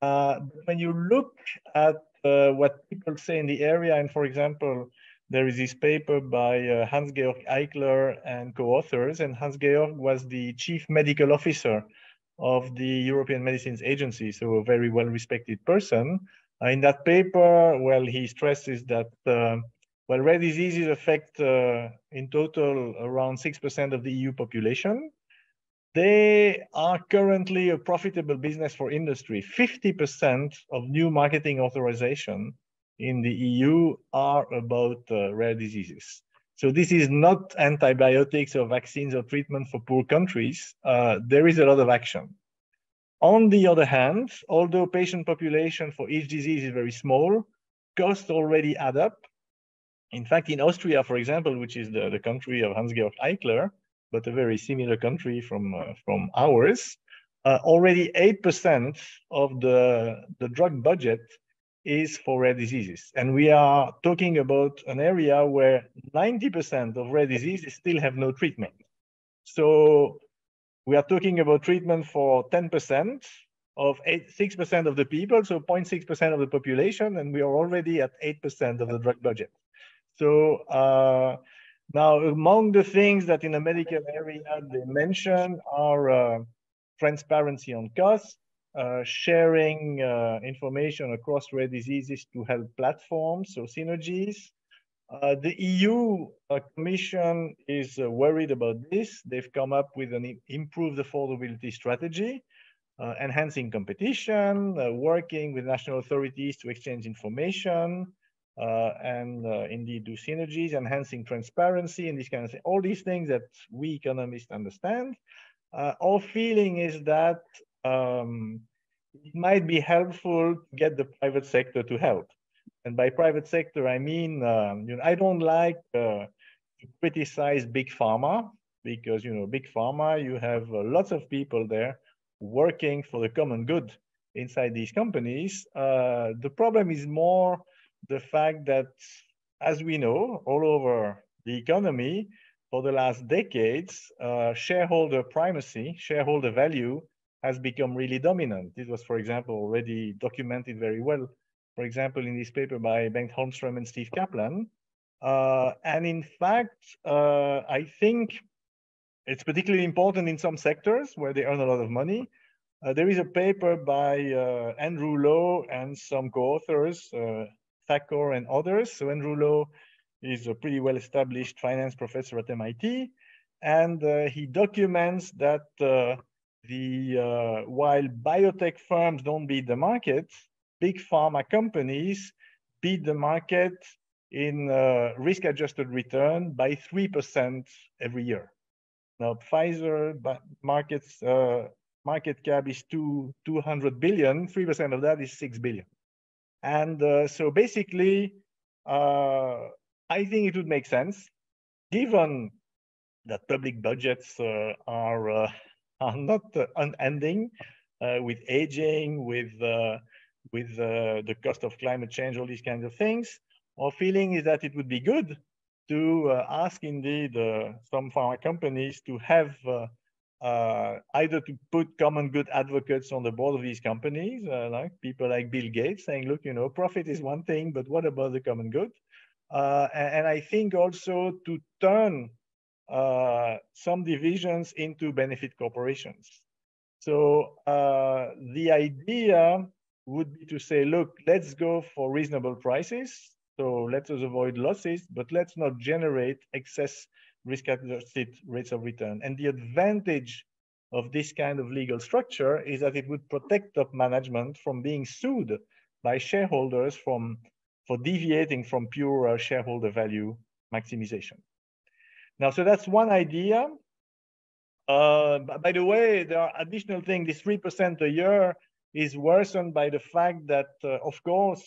Uh, when you look at uh, what people say in the area. And for example, there is this paper by uh, Hans-Georg Eichler and co-authors, and Hans-Georg was the chief medical officer of the European Medicines Agency, so a very well-respected person. Uh, in that paper, well, he stresses that uh, well, rare diseases affect uh, in total around 6% of the EU population. They are currently a profitable business for industry. 50% of new marketing authorization in the EU are about uh, rare diseases. So this is not antibiotics or vaccines or treatment for poor countries. Uh, there is a lot of action. On the other hand, although patient population for each disease is very small, costs already add up. In fact, in Austria, for example, which is the, the country of Hans-Georg Eichler, but a very similar country from uh, from ours. Uh, already 8% of the, the drug budget is for rare diseases. And we are talking about an area where 90% of rare diseases still have no treatment. So we are talking about treatment for 10% of 8, 6% of the people, so 0.6% of the population, and we are already at 8% of the drug budget. So uh, now, among the things that in the medical area they mention are uh, transparency on costs, uh, sharing uh, information across rare diseases to help platforms, so synergies. Uh, the EU uh, Commission is uh, worried about this. They've come up with an improved affordability strategy, enhancing competition, working with national authorities to exchange information, uh, and uh, indeed do synergies, enhancing transparency and these kind of. All these things that we economists understand. Uh, our feeling is that um, it might be helpful to get the private sector to help. And by private sector, I mean, um, you know, I don't like uh, to criticize big pharma because, you know, big pharma, you have uh, lots of people there working for the common good inside these companies. Uh, the problem is more the fact that, as we know, all over the economy, for the last decades, uh, shareholder primacy, shareholder value has become really dominant. This was, for example, already documented very well, for example, in this paper by Bengt Holmström and Steve Kaplan. Uh, and in fact, uh, I think it's particularly important in some sectors where they earn a lot of money, Uh, there is a paper by uh, Andrew Lo and some co-authors, uh, Thakor and others. So Andrew Lo is a pretty well-established finance professor at MIT, and uh, he documents that the uh, while biotech firms don't beat the market, big pharma companies beat the market in uh, risk-adjusted return by 3% every year. Now, Pfizer markets, uh, market cap is two, 200 billion, 3% of that is 6 billion. And uh, so basically, uh, I think it would make sense, given that public budgets uh, are, are not unending with aging, with with uh, the cost of climate change, all these kinds of things. Our feeling is that it would be good to uh, ask indeed uh, some pharma companies to have uh, uh, either to put common good advocates on the board of these companies, uh, like people like Bill Gates saying, look, you know, profit is one thing, but what about the common good? And, and, I think also to turn some divisions into benefit corporations. So uh, the idea would be to say, look, let's go for reasonable prices. So let us avoid losses, but let's not generate excess risk-adjusted rates of return. And the advantage of this kind of legal structure is that it would protect top management from being sued by shareholders from, for deviating from pure uh, shareholder value maximization. Now, so that's one idea. Uh, by the way, there are additional things. This 3% a year is worsened by the fact that, uh, of course,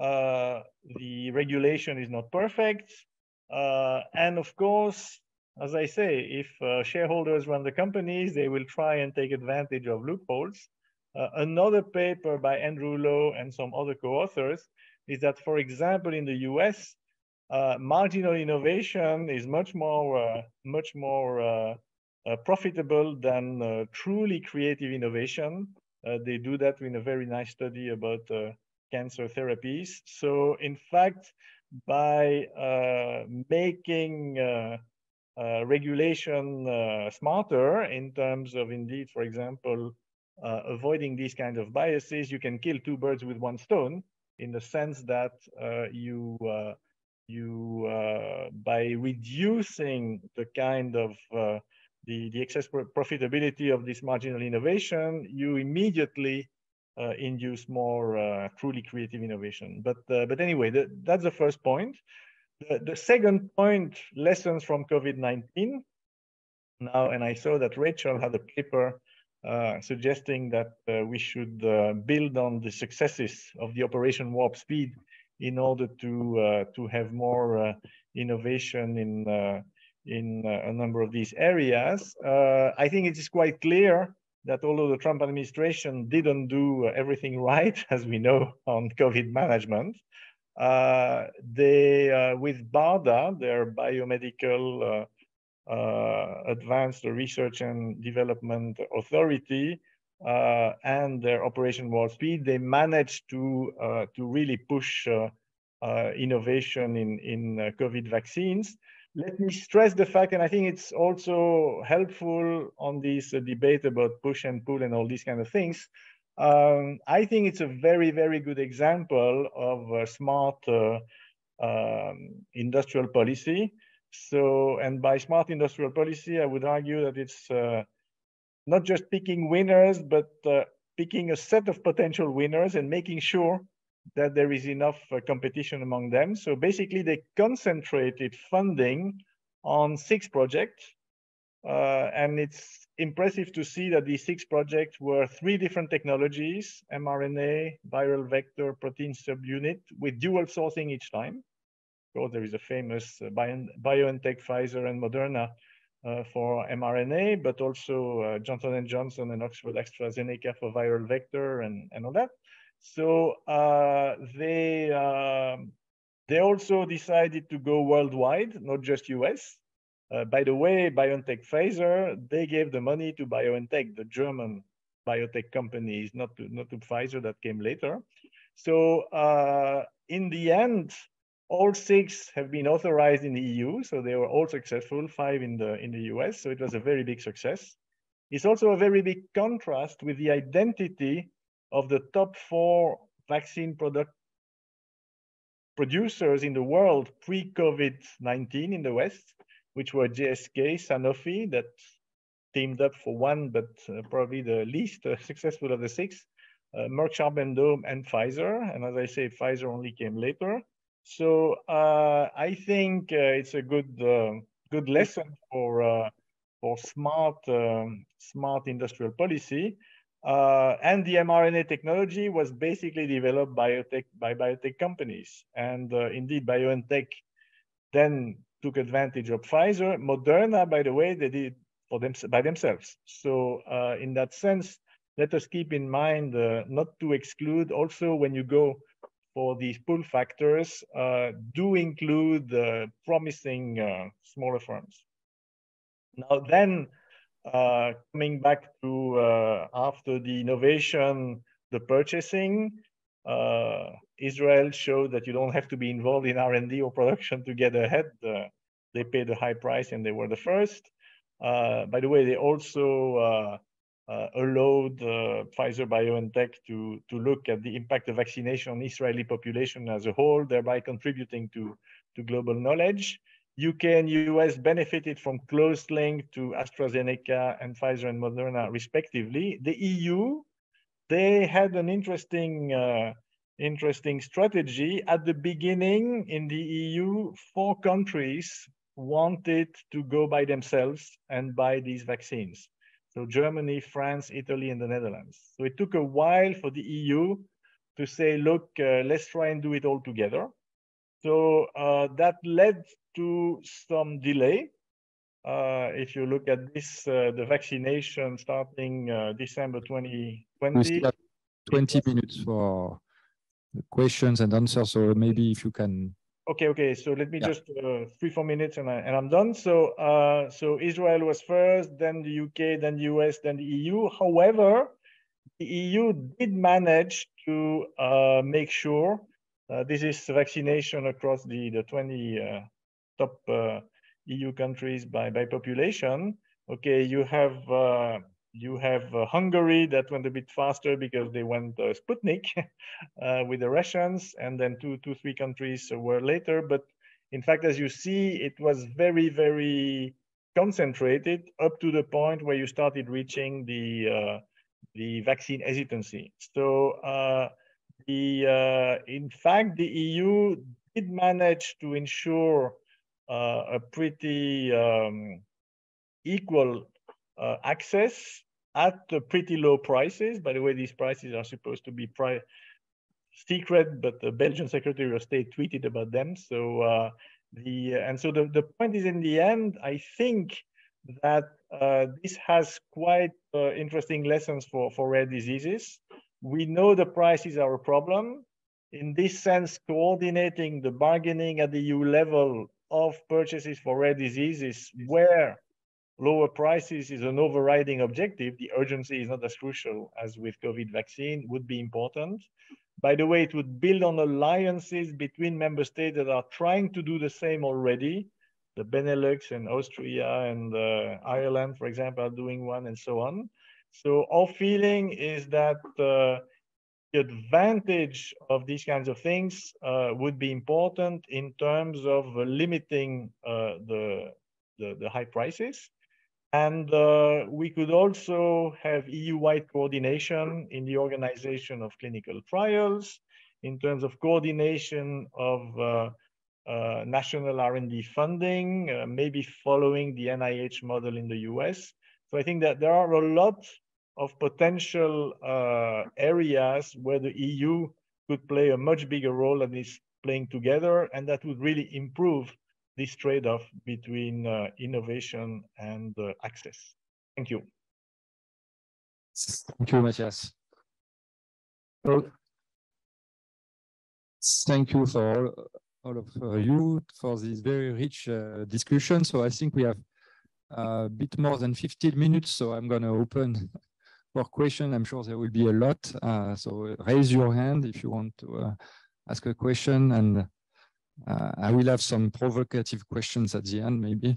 uh, the regulation is not perfect. Uh, and of course, as I say, if uh, shareholders run the companies, they will try and take advantage of loopholes. Uh, another paper by Andrew Lo and some other co-authors is that, for example, in the US, uh, marginal innovation is much more, much more profitable than truly creative innovation. Uh, they do that in a very nice study about uh, cancer therapies. So in fact, by uh, making regulation smarter in terms of indeed, for example, uh, avoiding these kind of biases, you can kill two birds with one stone in the sense that uh, you uh, by reducing the kind of the, the excess profitability of this marginal innovation, you immediately uh, induce more uh, truly creative innovation. But uh, but anyway, the, that's the first point. The, the second point, lessons from COVID-19. Now, and I saw that Rachel had a paper uh, suggesting that uh, we should uh, build on the successes of the Operation Warp Speed in order to to have more innovation in in uh, a number of these areas. Uh, I think it is quite clear that although the Trump administration didn't do everything right, as we know on COVID management, uh, they, uh, with BARDA, their biomedical uh, uh, advanced research and development authority, and their Operation Warp Speed, they managed to to really push innovation in in COVID vaccines let me stress the fact, and I think it's also helpful on this uh, debate about push and pull and all these kind of things. Um, I think it's a very, very good example of smart uh, um, industrial policy. So, and by smart industrial policy, I would argue that it's uh, not just picking winners, but uh, picking a set of potential winners and making sure that there is enough uh, competition among them. So basically, they concentrated funding on six projects. Uh, and it's impressive to see that these six projects were three different technologies, mRNA, viral vector, protein subunit, with dual sourcing each time. So there is a famous uh, BioNTech, Pfizer, and Moderna for mRNA, but also uh, Johnson & Johnson and Oxford AstraZeneca for viral vector and, and all that. So uh, they um, they also decided to go worldwide, not just US. Uh, by the way, BioNTech Pfizer, they gave the money to BioNTech, the German biotech companies, not to, not to Pfizer that came later. So uh, in the end, all six have been authorized in the EU. So they were all successful, five in the, in the US. So it was a very big success. It's also a very big contrast with the identity of the top four vaccine product producers in the world pre-COVID-19 in the West, which were GSK, Sanofi, that teamed up for one, but uh, probably the least uh, successful of the six, uh, Merck Sharp and Pfizer. And as I say, Pfizer only came later. So uh, I think uh, it's a good uh, good lesson for for smart um, smart industrial policy. Uh, and the mRNA technology was basically developed biotech, by biotech companies. And uh, indeed, BioNTech then took advantage of Pfizer. Moderna, by the way, they did for them by themselves. So uh, in that sense, let us keep in mind uh, not to exclude also when you go for these pull factors, uh, do include uh, promising smaller firms. Now then, uh, coming back to uh, after the innovation, the purchasing, uh, Israel showed that you don't have to be involved in R&D or production to get ahead. they paid a high price and they were the first. by the way, they also uh, allowed uh, Pfizer BioNTech to, to look at the impact of vaccination on Israeli population as a whole, thereby contributing to, to global knowledge. UK and US benefited from close link to AstraZeneca and Pfizer and Moderna, respectively. The EU, they had an interesting, uh, interesting strategy. At the beginning in the EU, four countries wanted to go by themselves and buy these vaccines. So Germany, France, Italy, and the Netherlands. So it took a while for the EU to say, look, uh, let's try and do it all together. So uh, that led to some delay. Uh, if you look at this, uh, the vaccination starting uh, December 2020. 20 minutes for questions and answers. So maybe if you can. Okay, okay. So let me yeah. just uh, three, four minutes and, I, and I'm done. So, uh, so Israel was first, then the UK, then the US, then the EU. However, the EU did manage to uh, make sure this is vaccination across the, the 20 top uh, EU countries by, by population. Okay, you have uh, you have uh, Hungary that went a bit faster because they went uh, Sputnik uh, with the Russians, and then two, two, three countries were later. But in fact, as you see, it was very, very concentrated up to the point where you started reaching the uh, the vaccine hesitancy. So uh, the in fact, the EU did manage to ensure uh, a pretty um, equal uh, access at pretty low prices. By the way, these prices are supposed to be secret, but the Belgian Secretary of State tweeted about them. So uh, the and so the, the point is in the end, I think that uh, this has quite uh, interesting lessons for, for rare diseases. We know the prices are a problem. In this sense, coordinating the bargaining at the EU level of purchases for rare diseases where lower prices is an overriding objective, the urgency is not as crucial as with COVID vaccine would be important. By the way, it would build on alliances between member states that are trying to do the same already. The Benelux and Austria and uh, Ireland, for example, are doing one and so on. So our feeling is that uh, the advantage of these kinds of things uh, would be important in terms of limiting uh, the, the, the, high prices. And uh, we could also have EU-wide coordination in the organization of clinical trials, in terms of coordination of uh, uh, national R&D funding, maybe following the NIH model in the US. So I think that there are a lot of potential uh, areas where the EU could play a much bigger role than is playing together, and that would really improve this trade-off between uh, innovation and uh, access. Thank you. Thank you, Mathias. Well, thank you for all, all of uh, you for this very rich uh, discussion. So I think we have a bit more than 15 minutes, so I'm going to open for questions. I'm sure there will be a lot. Uh, so raise your hand if you want to uh, ask a question, and uh, I will have some provocative questions at the end, maybe.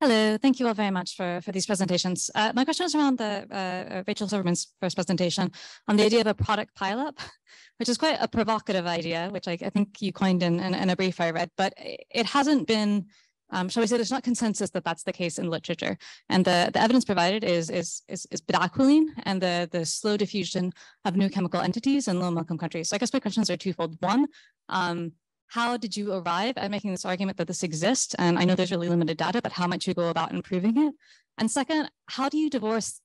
Hello, thank you all very much for, for these presentations. Uh, my question is around the uh, uh Rachel Silverman's first presentation on the idea of a product pileup, which is quite a provocative idea, which I, I think you coined in, in, in, a brief I read, but it hasn't been, um, shall we say, there's not consensus that that's the case in literature. And the, the evidence provided is, is, is, is bedaquiline and the, the slow diffusion of new chemical entities in low income countries. So I guess my questions are twofold. One, um, how did you arrive at making this argument that this exists? And I know there's really limited data, but how might you go about improving it? And second, how do you divorce?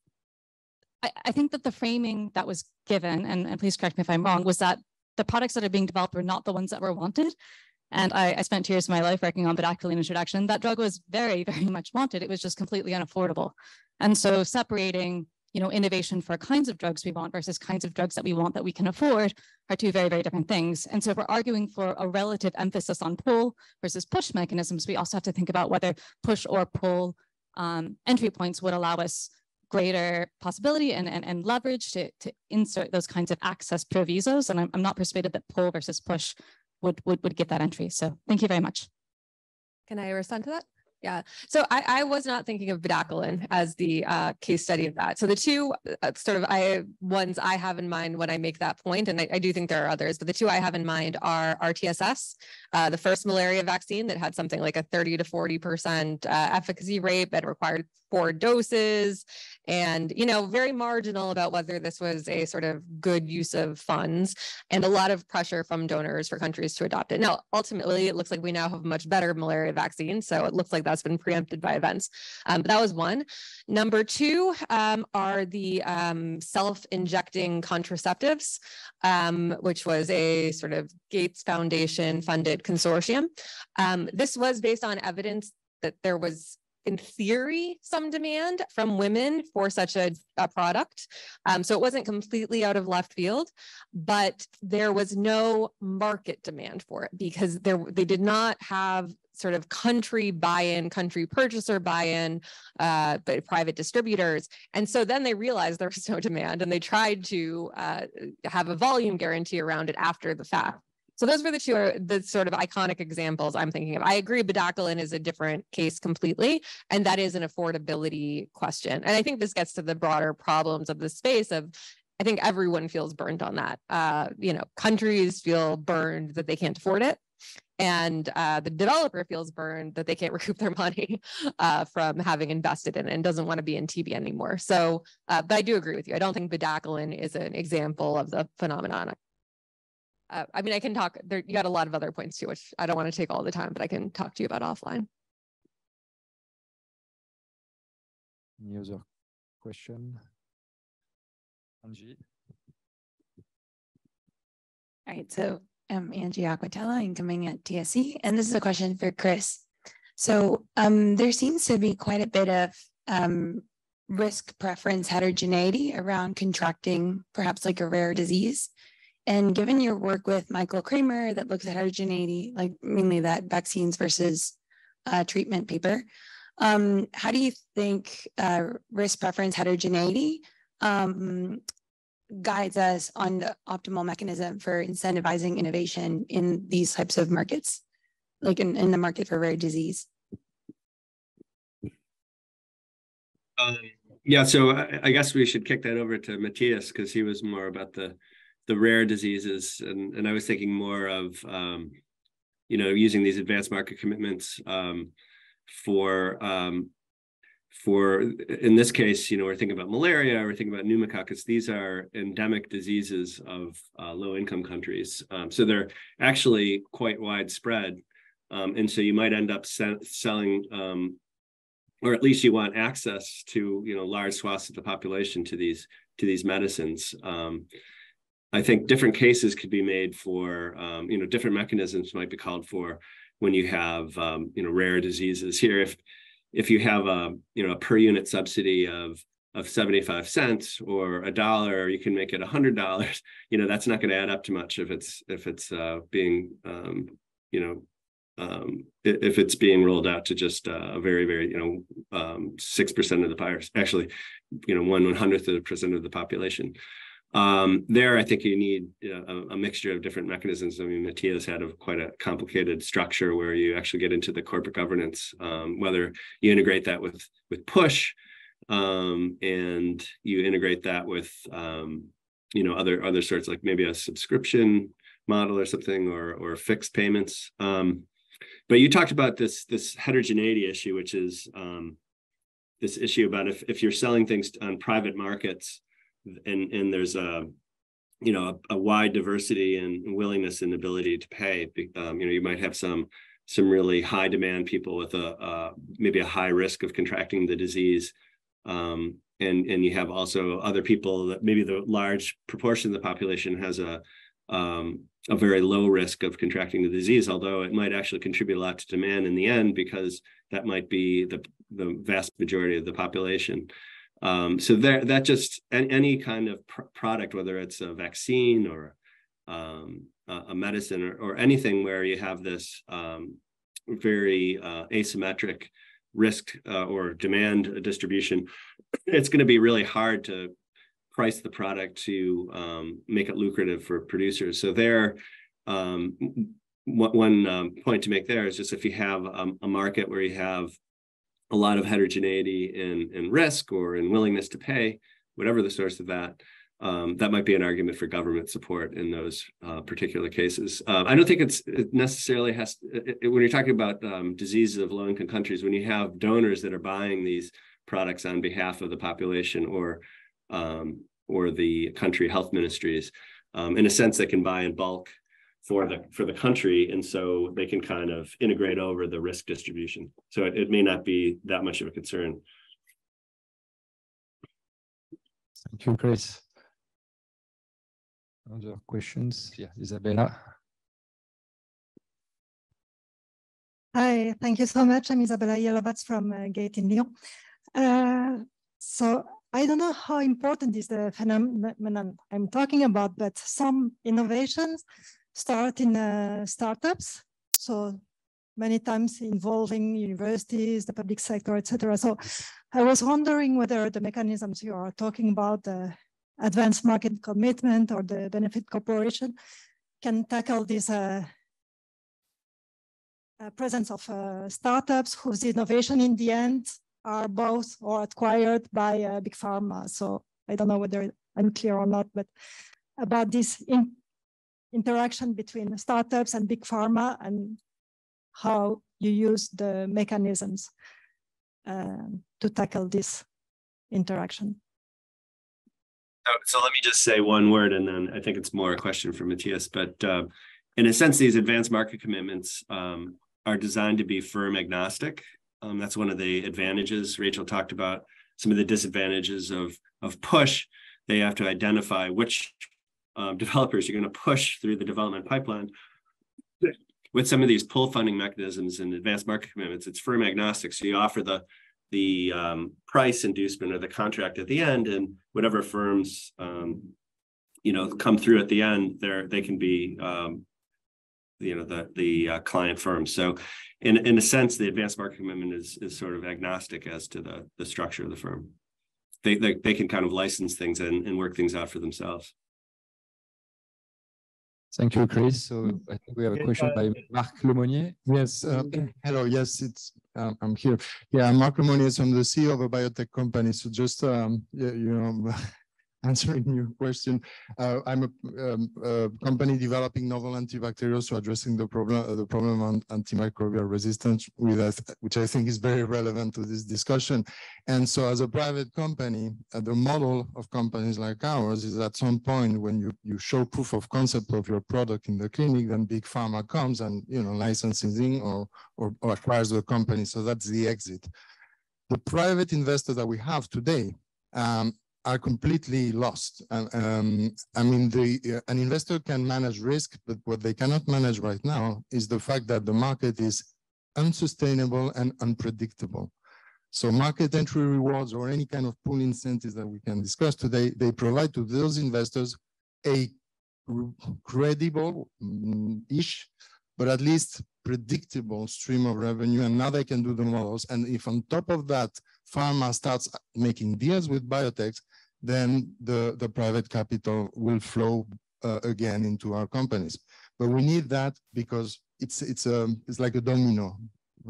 I, I think that the framing that was given, and, and, please correct me if I'm wrong, was that the products that are being developed were not the ones that were wanted. And I, I spent two years of my life working on bedaquiline introduction. That drug was very, very much wanted. It was just completely unaffordable. And so separating you know, innovation for kinds of drugs we want versus kinds of drugs that we want that we can afford are two very, very different things. And so if we're arguing for a relative emphasis on pull versus push mechanisms, we also have to think about whether push or pull um, entry points would allow us greater possibility and, and, and leverage to, to insert those kinds of access provisos. And I'm, I'm not persuaded that pull versus push would, would, would get that entry. So thank you very much. Can I respond to that? Yeah. So I, I was not thinking of bedaquiline as the uh, case study of that. So the two uh, sort of I ones I have in mind when I make that point, and I, I do think there are others, but the two I have in mind are RTSS, uh, the first malaria vaccine that had something like a 30 to 40% uh, efficacy rate, but required four doses and you know very marginal about whether this was a sort of good use of funds and a lot of pressure from donors for countries to adopt it. Now ultimately it looks like we now have a much better malaria vaccine so it looks like that's been preempted by events. Um, but that was one. Number two um, are the um, self-injecting contraceptives um, which was a sort of gates foundation funded consortium. Um, this was based on evidence that there was in theory, some demand from women for such a, a product. Um, so it wasn't completely out of left field, but there was no market demand for it because there they did not have sort of country buy-in, country purchaser buy-in, uh, but private distributors. And so then they realized there was no demand and they tried to uh, have a volume guarantee around it after the fact. So those were the two uh, the sort of iconic examples I'm thinking of. I agree bedaquiline is a different case completely, and that is an affordability question. And I think this gets to the broader problems of the space of I think everyone feels burned on that. Uh, you know, countries feel burned that they can't afford it. And uh, the developer feels burned that they can't recoup their money uh, from having invested in it and doesn't want to be in TB anymore. So, uh, but I do agree with you. I don't think bedaquiline is an example of the phenomenon uh, I mean, I can talk there. You got a lot of other points too, which I don't want to take all the time, but I can talk to you about offline. Any other question? Angie? All right, so I'm Angie Aquatella, incoming at TSE, and this is a question for Chris. So um, there seems to be quite a bit of um, risk preference heterogeneity around contracting perhaps like a rare disease. And given your work with Michael Kremer that looks at heterogeneity, like mainly that vaccines versus uh, treatment paper, um, how do you think uh, risk preference heterogeneity um, guides us on the optimal mechanism for incentivizing innovation in these types of markets, like in, in the market for rare disease? Um, yeah, so I, I, guess we should kick that over to Mathias because he was more about the the rare diseases, and and I was thinking more of um, you know using these advanced market commitments um, for um, for in this case, you know, we're thinking about malaria, we're thinking about pneumococcus. These are endemic diseases of uh, low income countries, um, so they're actually quite widespread, um, and so you might end up se- selling. Um, or at least you want access to you know large swaths of the population to these to these medicines um, I think different cases could be made for, um, you know, different mechanisms might be called for when you have, um, you know, rare diseases. Here, if if you have a, you know, a per unit subsidy of of 75 cents or a dollar, or you can make it a hundred dollars. You know, that's not going to add up to much if it's if it's uh, being, um, you know, um, if it's being rolled out to just uh, a very, very, you know, um, six percent of the virus, actually, you know, one one hundredth of the percent of the population. Um, there, I think you need a, a, mixture of different mechanisms. I mean, Mathias had a, quite a complicated structure where you actually get into the corporate governance, um, whether you integrate that with with push, um, and you integrate that with um, you know other other sorts like maybe a subscription model or something or or fixed payments. Um, but you talked about this this heterogeneity issue, which is um, this issue about if if you're selling things on private markets and and there's a you know a, a wide diversity and willingness and ability to pay um, you know you might have some some really high demand people with a uh, maybe a high risk of contracting the disease um, and and you have also other people that maybe the large proportion of the population has a um, a very low risk of contracting the disease, although it might actually contribute a lot to demand in the end because that might be the the vast majority of the population. Um, so that just any kind of pr product, whether it's a vaccine or um, a, medicine or, or, anything where you have this um, very uh, asymmetric risk uh, or demand distribution, it's going to be really hard to price the product to um, make it lucrative for producers. So there, um, one um, point to make there is just if you have a market where you have a lot of heterogeneity in, in risk or in willingness to pay, whatever the source of that, um, that might be an argument for government support in those uh, particular cases. Uh, I don't think it's it necessarily has it, it, when you're talking about um, diseases of low-income countries, when you have donors that are buying these products on behalf of the population or um, or the country health ministries, um, in a sense, they can buy in bulk for the for the country and so they can kind of integrate over the risk distribution. So it, it may not be that much of a concern. Thank you chris. Other questions? Yeah isabella. Hi, thank you so much. I'm Isabella Jelovac from uh, Gate in Lyon. Uh, so I don't know how important is the phenomenon I'm talking about, but some innovations start in uh, startups. So many times involving universities, the public sector, etc. So I was wondering whether the mechanisms you are talking about, the advanced market commitment or the benefit corporation, can tackle this uh, uh, presence of uh, startups whose innovation in the end are both or acquired by uh, big pharma. So I don't know whether I'm clear or not, but about this in interaction between startups and big pharma and how you use the mechanisms uh, to tackle this interaction. So let me just say one word, and then I think it's more a question for Mathias. But uh, in a sense, these advanced market commitments um, are designed to be firm agnostic. Um, that's one of the advantages. Rachel talked about some of the disadvantages of of push. They have to identify which um, developers you're going to push through the development pipeline with some of these pull funding mechanisms and advanced market commitments. It's firm agnostic so you offer the the um, price inducement or the contract at the end and whatever firms um, you know come through at the end there they can be um, you know the the uh, client firms. So in in a sense the advanced market commitment is is sort of agnostic as to the the structure of the firm. They they, they can kind of license things and, and work things out for themselves Thank you, Chris. So I think we have a question by Marc Lemonnier. Yes. Uh, hello. Yes, it's um, I'm here. Yeah, I'm Marc Lemonnier. I'm the CEO of a biotech company. So just um, yeah, you know, answering your question, uh, I'm a, um, a, company developing novel antibacterials to addressing the problem uh, the problem on antimicrobial resistance, with us, which I think is very relevant to this discussion. And so, as a private company, uh, the model of companies like ours is at some point when you you show proof of concept of your product in the clinic, then big pharma comes and you know licensing or or, or acquires the company. So that's the exit. The private investor that we have today um, are completely lost. Um, I mean, the, uh, an investor can manage risk, but what they cannot manage right now is the fact that the market is unsustainable and unpredictable. So market entry rewards or any kind of pull incentives that we can discuss today, they provide to those investors a credible-ish, mm, but at least predictable stream of revenue. And now they can do the models. And if on top of that, pharma starts making deals with biotechs, then the, the private capital will flow uh, again into our companies. But we need that because it's it's a um, it's like a domino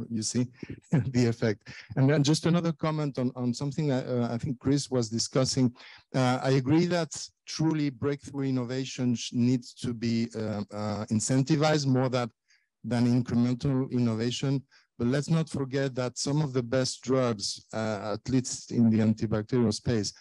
you see the effect. And then just another comment on, on something that uh, I think Chris was discussing. Uh, I agree that truly breakthrough innovation needs to be uh, uh, incentivized more that, than incremental innovation. But let's not forget that some of the best drugs, uh, at least in the antibacterial space,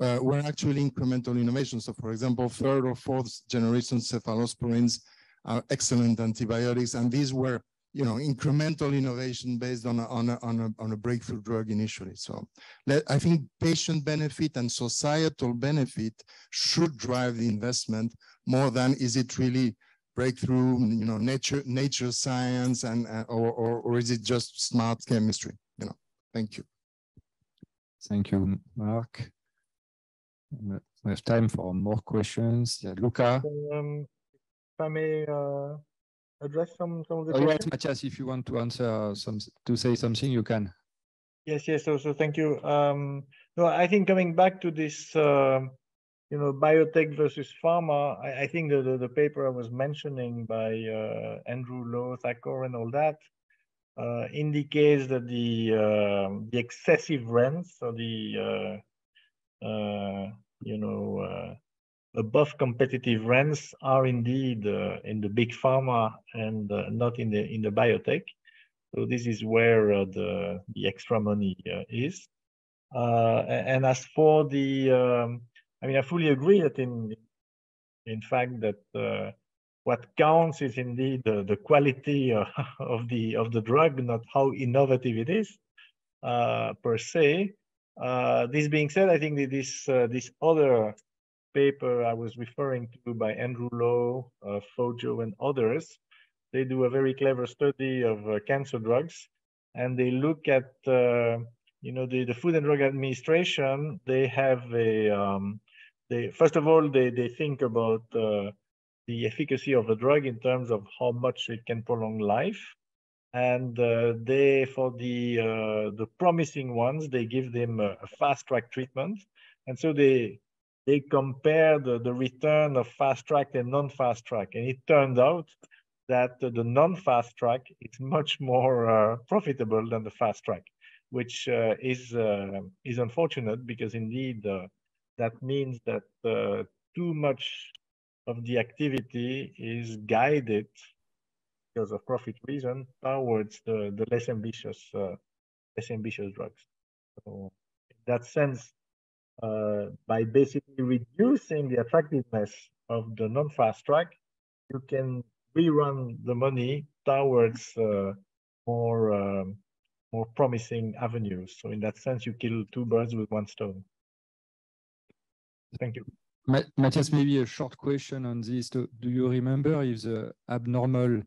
uh, were actually incremental innovations. So for example, third or fourth generation cephalosporins are excellent antibiotics. And these were you know, incremental innovation based on a, on a, on a, on a breakthrough drug initially. So let, I think patient benefit and societal benefit should drive the investment more than is it really breakthrough, you know, nature, nature science and, uh, or, or, or is it just smart chemistry, you know, thank you. Thank you, Marc. We have time for more questions. Yeah, Luca. Um, if I may uh, address some some of the oh, questions? yes, Mathias, if you want to answer some to say something, you can. Yes, yes. So, so thank you. Um, no, I think coming back to this, uh, you know, biotech versus pharma, I, I think the, the, the paper I was mentioning by uh, Andrew Lo, Thakor, and all that uh, indicates that the uh, the excessive rents or the uh, uh, you know uh, above competitive rents are indeed in the big pharma and not in the in the biotech. So this is where the the extra money is. And as for the, um, I mean, I fully agree that in in fact that uh, what counts is indeed the, the quality of the of the drug, not how innovative it is per se. this being said, I think that this this other paper I was referring to by Andrew Lo, uh, Fojo, and others, they do a very clever study of uh, cancer drugs, and they look at, uh, you know, the, the Food and Drug Administration. They have a, um, they first of all they they think about uh, the efficacy of the drug in terms of how much it can prolong life, and uh, they for the uh, the promising ones they give them a, a fast track treatment, and so they they compared the, the return of fast track and non-fast track. And it turned out that the non-fast track is much more uh, profitable than the fast track, which uh, is uh, is unfortunate because indeed that means that uh, too much of the activity is guided because of profit reason towards the, the less ambitious uh, less ambitious drugs. So in that sense, uh, by basically reducing the attractiveness of the non-fast track, you can rerun the money towards uh, more um, more promising avenues. So in that sense, you kill two birds with one stone. Thank you. Matthias, maybe a short question on this. Do, you remember if the abnormal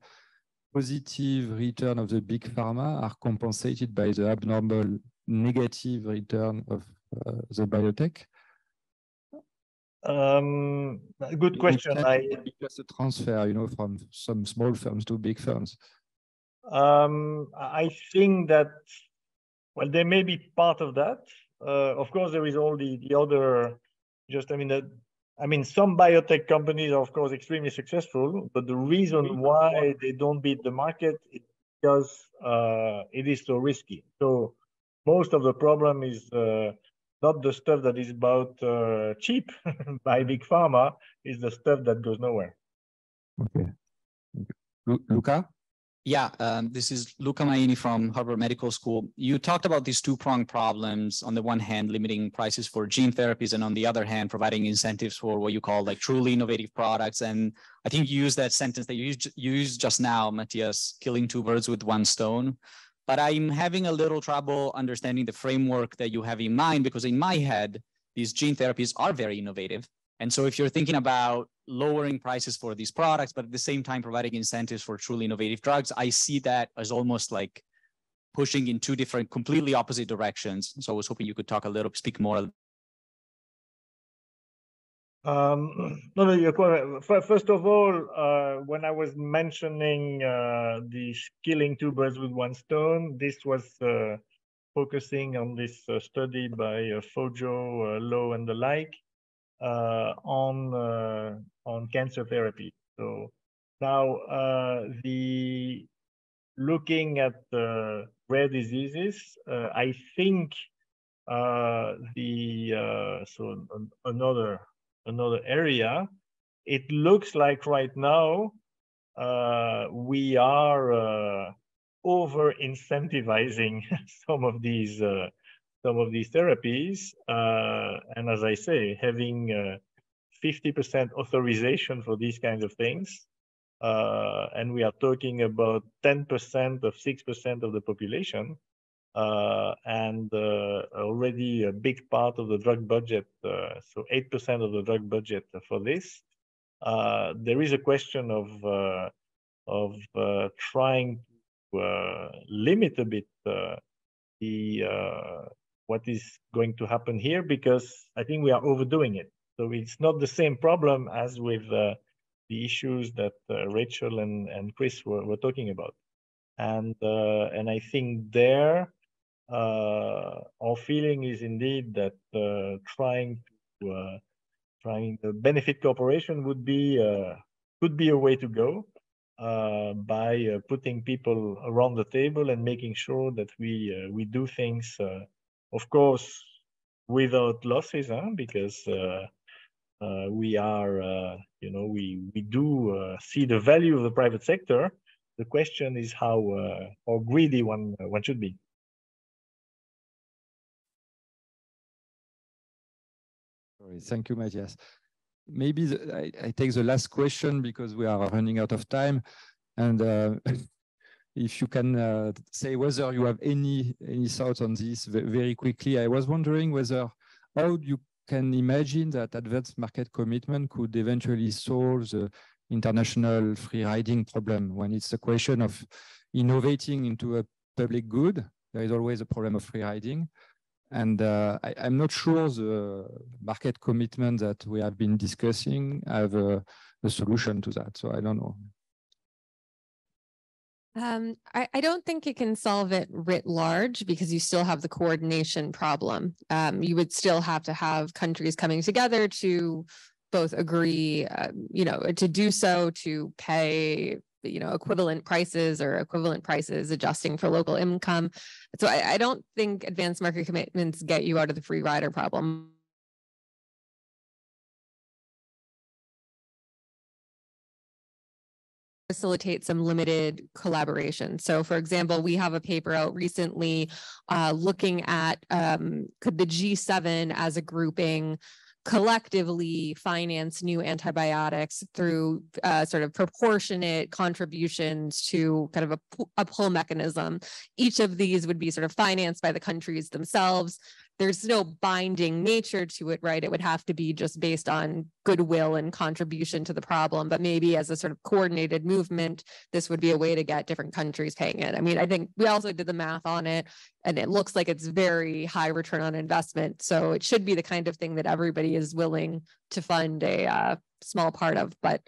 positive return of the big pharma are compensated by the abnormal negative return of uh, the biotech? Um, good question. I just a transfer, you know, from some small firms to big firms. Um, I think that well, there may be part of that. Uh, of course, there is all the the other. Just, I mean, that I mean, some biotech companies are of course extremely successful, but the reason why they don't beat the market is because uh, it is so risky. So most of the problem is uh, not the stuff that is about uh, cheap by big pharma is the stuff that goes nowhere. Okay. Luca yeah, um, this is Luca Maini from Harvard Medical School. You talked about these two-pronged problems. On the one hand, limiting prices for gene therapies, and on the other hand, providing incentives for what you call like truly innovative products. And I think you used that sentence that you used just now, Mathias, killing two birds with one stone but I'm having a little trouble understanding the framework that you have in mind because in my head, these gene therapies are very innovative. And so if you're thinking about lowering prices for these products, but at the same time providing incentives for truly innovative drugs, I see that as almost like pushing in two different, completely opposite directions. So I was hoping you could talk a little, speak more um, no, no, you're correct. First of all, uh, when I was mentioning uh, the killing two birds with one stone, this was uh, focusing on this uh, study by uh, Fojo, uh, Lo, and the like on uh, on cancer therapy. So now the looking at rare diseases, I think the so another another area. It looks like right now uh, we are uh, over incentivizing some of these uh, some of these therapies. Uh, and as I say, having 50% uh, authorization for these kinds of things. Uh, and we are talking about 10% of 6% of the population. and already a big part of the drug budget, so 8% of the drug budget for this uh, there is a question of uh, of uh, trying to uh, limit a bit uh, the what is going to happen here because I think we are overdoing it. So it's not the same problem as with the issues that Rachel and, and Chris were, were talking about. And and I think there our feeling is indeed that trying to trying the benefit corporation would be uh, could be a way to go uh, by uh, putting people around the table and making sure that we uh, we do things, uh, of course, without losses, huh? because uh, uh we are, uh, you know, we we do uh, see the value of the private sector. The question is how how greedy one one should be. Sorry, thank you, Mathias. Maybe the, I, I, take the last question because we are running out of time. And uh, if you can uh, say whether you have any any thoughts on this very quickly. I was wondering whether how you can imagine that advanced market commitment could eventually solve the international free riding problem when it's a question of innovating into a public good. There is always a problem of free riding. And uh, I, am not sure the market commitment that we have been discussing have a, a solution to that. So I don't know. Um, I, I, don't think it can solve it writ large because you still have the coordination problem. Um, you would still have to have countries coming together to both agree, uh, you know, to do so, to pay you know equivalent prices or equivalent prices adjusting for local income so I, I don't think advanced market commitments get you out of the free rider problem facilitate some limited collaboration. So for example, we have a paper out recently uh, looking at um, could the G7 as a grouping collectively finance new antibiotics through uh, sort of proportionate contributions to kind of a, a pull mechanism. Each of these would be sort of financed by the countries themselves there's no binding nature to it, right? It would have to be just based on goodwill and contribution to the problem. But maybe as a sort of coordinated movement, this would be a way to get different countries paying it. I mean, I think we also did the math on it, and it looks like it's very high return on investment. So it should be the kind of thing that everybody is willing to fund a uh, small part of. But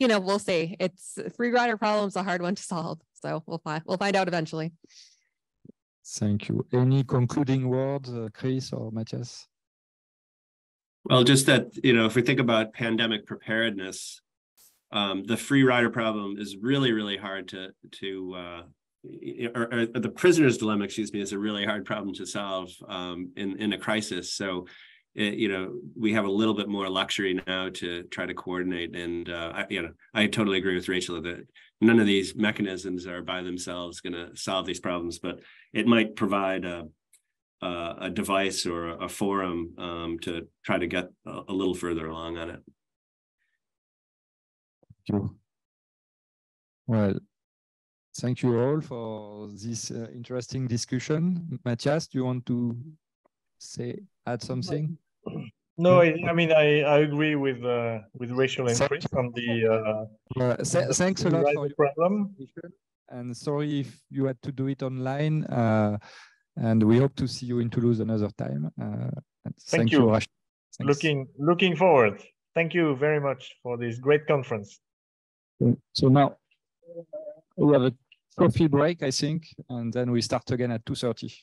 you know, we'll see. It's free rider problem's a hard one to solve. So we'll find we'll find out eventually. Thank you. Any concluding words, uh, Chris or Mathias? Well, just that, you know, if we think about pandemic preparedness, um, the free rider problem is really, really hard to, to uh, or, or, the prisoner's dilemma, excuse me, is a really hard problem to solve um, in, in a crisis. So, it, you know, we have a little bit more luxury now to try to coordinate. And, uh, I, you know, I totally agree with Rachel that none of these mechanisms are by themselves going to solve these problems, but it might provide a, a, a device or a, a forum um, to try to get a, a, little further along on it. Thank you. Well, thank you all for this uh, interesting discussion. Mathias, do you want to say add something? No, I, I mean I, I agree with uh, with Rachel and Chris on the. Uh, uh, th thanks a lot for your problem. And sorry if you had to do it online. Uh, and we hope to see you in Toulouse another time. Uh, thank, thank, you. you looking looking forward. Thank you very much for this great conference. So now we have a coffee break, I think, and then we start again at 2.30.